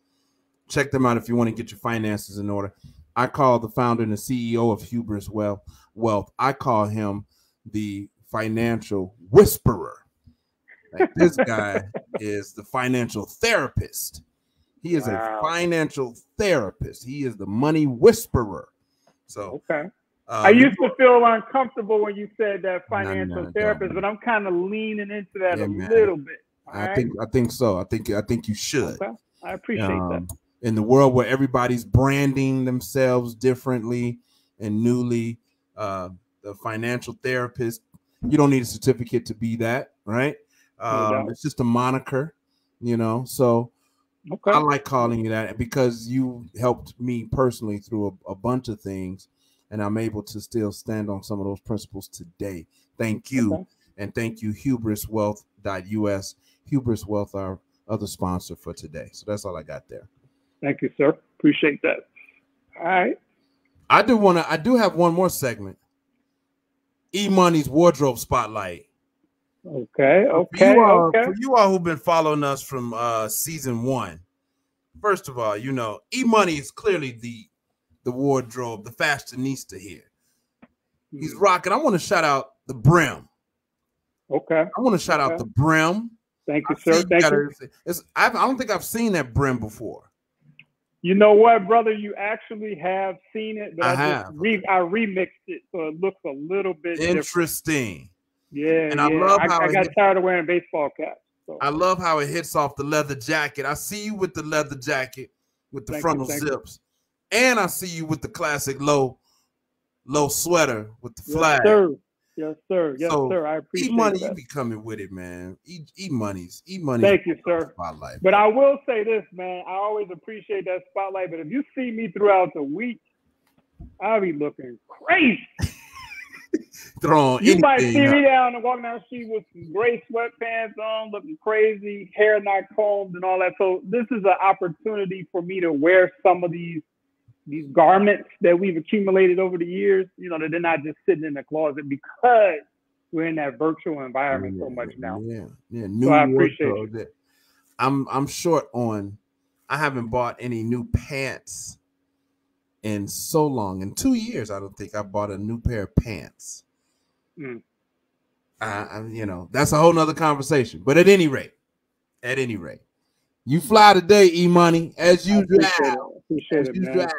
Check them out if you want to get your finances in order. I call the founder and the CEO of Hubris Wealth. Wealth. I call him the financial whisperer. Like this guy is the financial therapist. He is wow. a financial therapist. He is the money whisperer. So okay. Um, I used to feel uncomfortable when you said that financial no, therapist, but I'm kind of leaning into that yeah, a man. little bit. I right? think I think so. I think I think you should. Okay. I appreciate um, that. In the world where everybody's branding themselves differently and newly, uh, the financial therapist, you don't need a certificate to be that, right? Um, it's just a moniker, you know. So okay. I like calling you that because you helped me personally through a, a, bunch of things, and I'm able to still stand on some of those principles today. Thank you, okay. and thank you, hubriswealth.us. Hubris Wealth, our other sponsor for today. So that's all I got there. Thank you, sir. Appreciate that. All right. I do want to. I do have one more segment. E Money's wardrobe spotlight. Okay. Okay. For you, all, okay. for you all who've been following us from uh season one, first of all, you know, E Money is clearly the the wardrobe, the fashionista here. He's hmm. rocking. I want to shout out the brim. Okay. I want to shout okay. out the brim. Thank you, sir. Thank you. I don't think I've seen that brim before. You know what, brother? You actually have seen it, but I, I have. Re- I remixed it so it looks a little bit interesting. Different. Yeah, and I love how I, I got tired of wearing baseball caps. So. I love how it hits off the leather jacket. I see you with the leather jacket with the thank frontal you, zips, you. and I see you with the classic low, low sweater with the flag. Yes, sir. Yes, sir. Yes, so, sir. I appreciate E money. That. You be coming with it, man. E, e money's. E money. Thank you, sir. Spotlight. But I will say this, man. I always appreciate that spotlight. But if you see me throughout the week, I'll be looking crazy. throwing. You might see me down and walking down the street with some gray sweatpants on, looking crazy, hair not combed, and all that. So this is an opportunity for me to wear some of these these garments that we've accumulated over the years. You know, that they're not just sitting in the closet because we're in that virtual environment yeah, so much now. Yeah, yeah. New so I appreciate that. I'm I'm short on. I haven't bought any new pants in so long. In two years, I don't think I bought a new pair of pants. Mm. Uh, you know, that's a whole nother conversation. But at any rate, at any rate, you fly today, E Money, as usual. Appreciate it, appreciate it man.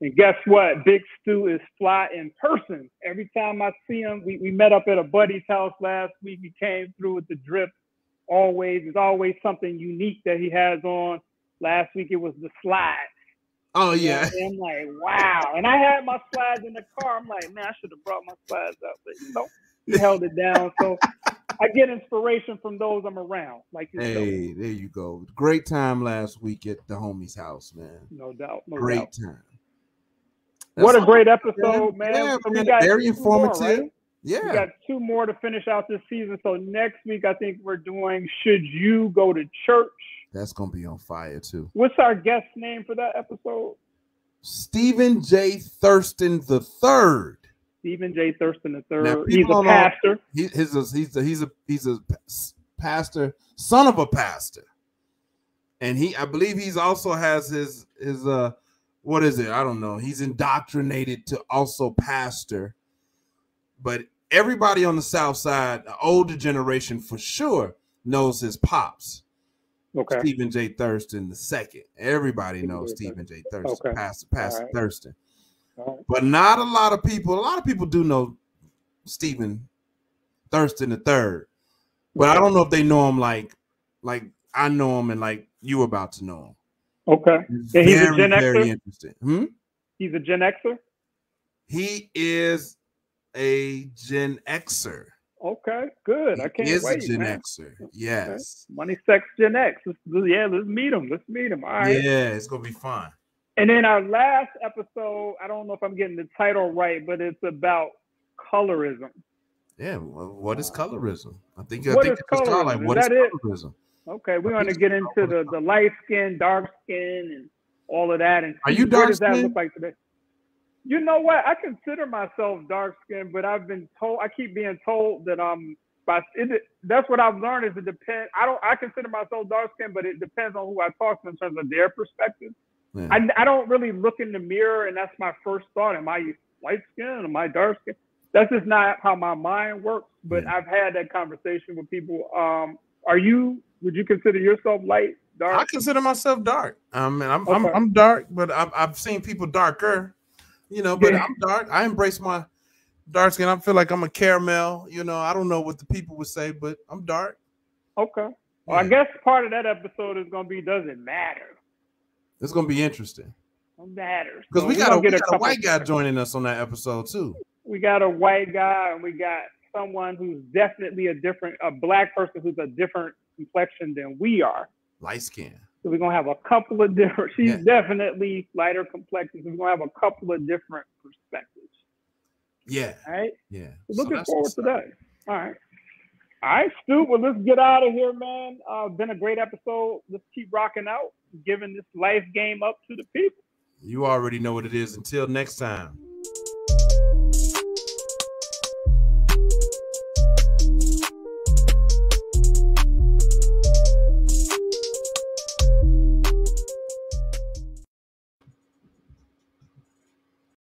And guess what? Big Stu is fly in person. Every time I see him, we, we met up at a buddy's house last week. He came through with the drip. Always, there's always something unique that he has on. Last week it was the slide. Oh yeah. And I'm like, wow. And I had my slides in the car. I'm like, man, I should have brought my slides out, but you know, you held it down. So I get inspiration from those I'm around. Like hey, there you go. Great time last week at the homie's house, man. No doubt. No great doubt. time. That's what a great episode, man. Yeah, so man. very informative. More, right? Yeah. We got two more to finish out this season. So next week, I think we're doing Should You Go to Church? That's gonna be on fire too. What's our guest name for that episode? Stephen J. Thurston the third. Stephen J. Thurston the third. He's a pastor. He, he's a, he's a he's a he's a pastor, son of a pastor, and he I believe he's also has his his uh what is it? I don't know. He's indoctrinated to also pastor, but everybody on the South Side, the older generation for sure, knows his pops. Okay. Stephen J. Thurston the second. Everybody knows Stephen J. Thurston, okay. Pastor Pastor right. Thurston. Right. But not a lot of people. A lot of people do know Stephen Thurston the third, but okay. I don't know if they know him like like I know him and like you about to know him. Okay. He's very, a Gen Xer. Very interesting. Hmm? He's a Gen Xer. He is a Gen Xer. Okay, good. I can't is wait. a Gen man. Xer. Yes. Money, sex, Gen X. Let's, yeah, let's meet them. Let's meet them. All right. Yeah, it's gonna be fun. And then our last episode, I don't know if I'm getting the title right, but it's about colorism. Yeah. Well, what is uh, colorism? I think I What think is it's called like? Is what is it? colorism? Okay, we're going to get into the, the light skin, dark skin, and all of that. And Are you dark does that look like today? You know what? I consider myself dark skinned, but I've been told I keep being told that um, by it, that's what I've learned is it depends. I don't. I consider myself dark skinned, but it depends on who I talk to in terms of their perspective. Yeah. I, I don't really look in the mirror, and that's my first thought. Am I light skin? Am I dark skin? That's just not how my mind works. But Yeah. I've had that conversation with people. Um, are you? Would you consider yourself light, dark? I consider myself dark. I mean, I'm I'm, I'm dark, but I've, I've seen people darker, you know. But Yeah. I'm dark. I embrace my dark skin. I feel like I'm a caramel. You know, I don't know what the people would say, but I'm dark. Okay. Well, I guess part of that episode is going to be does it matter? It's gonna be interesting It matters. because So we we're got, a, gonna we got a couple- white guy joining us on that episode too. We got a white guy, and we got someone who's definitely a different, a black person who's a different complexion than we are. Light skin. So we're gonna have a couple of different. She's Yeah. definitely lighter complexion. So we're gonna have a couple of different perspectives. Yeah, All right. yeah. So Looking that's forward to that. All right. All right, Stu. Well, let's get out of here, man. Uh, been a great episode. Let's keep rocking out, giving this life game up to the people. You already know what it is. Until next time.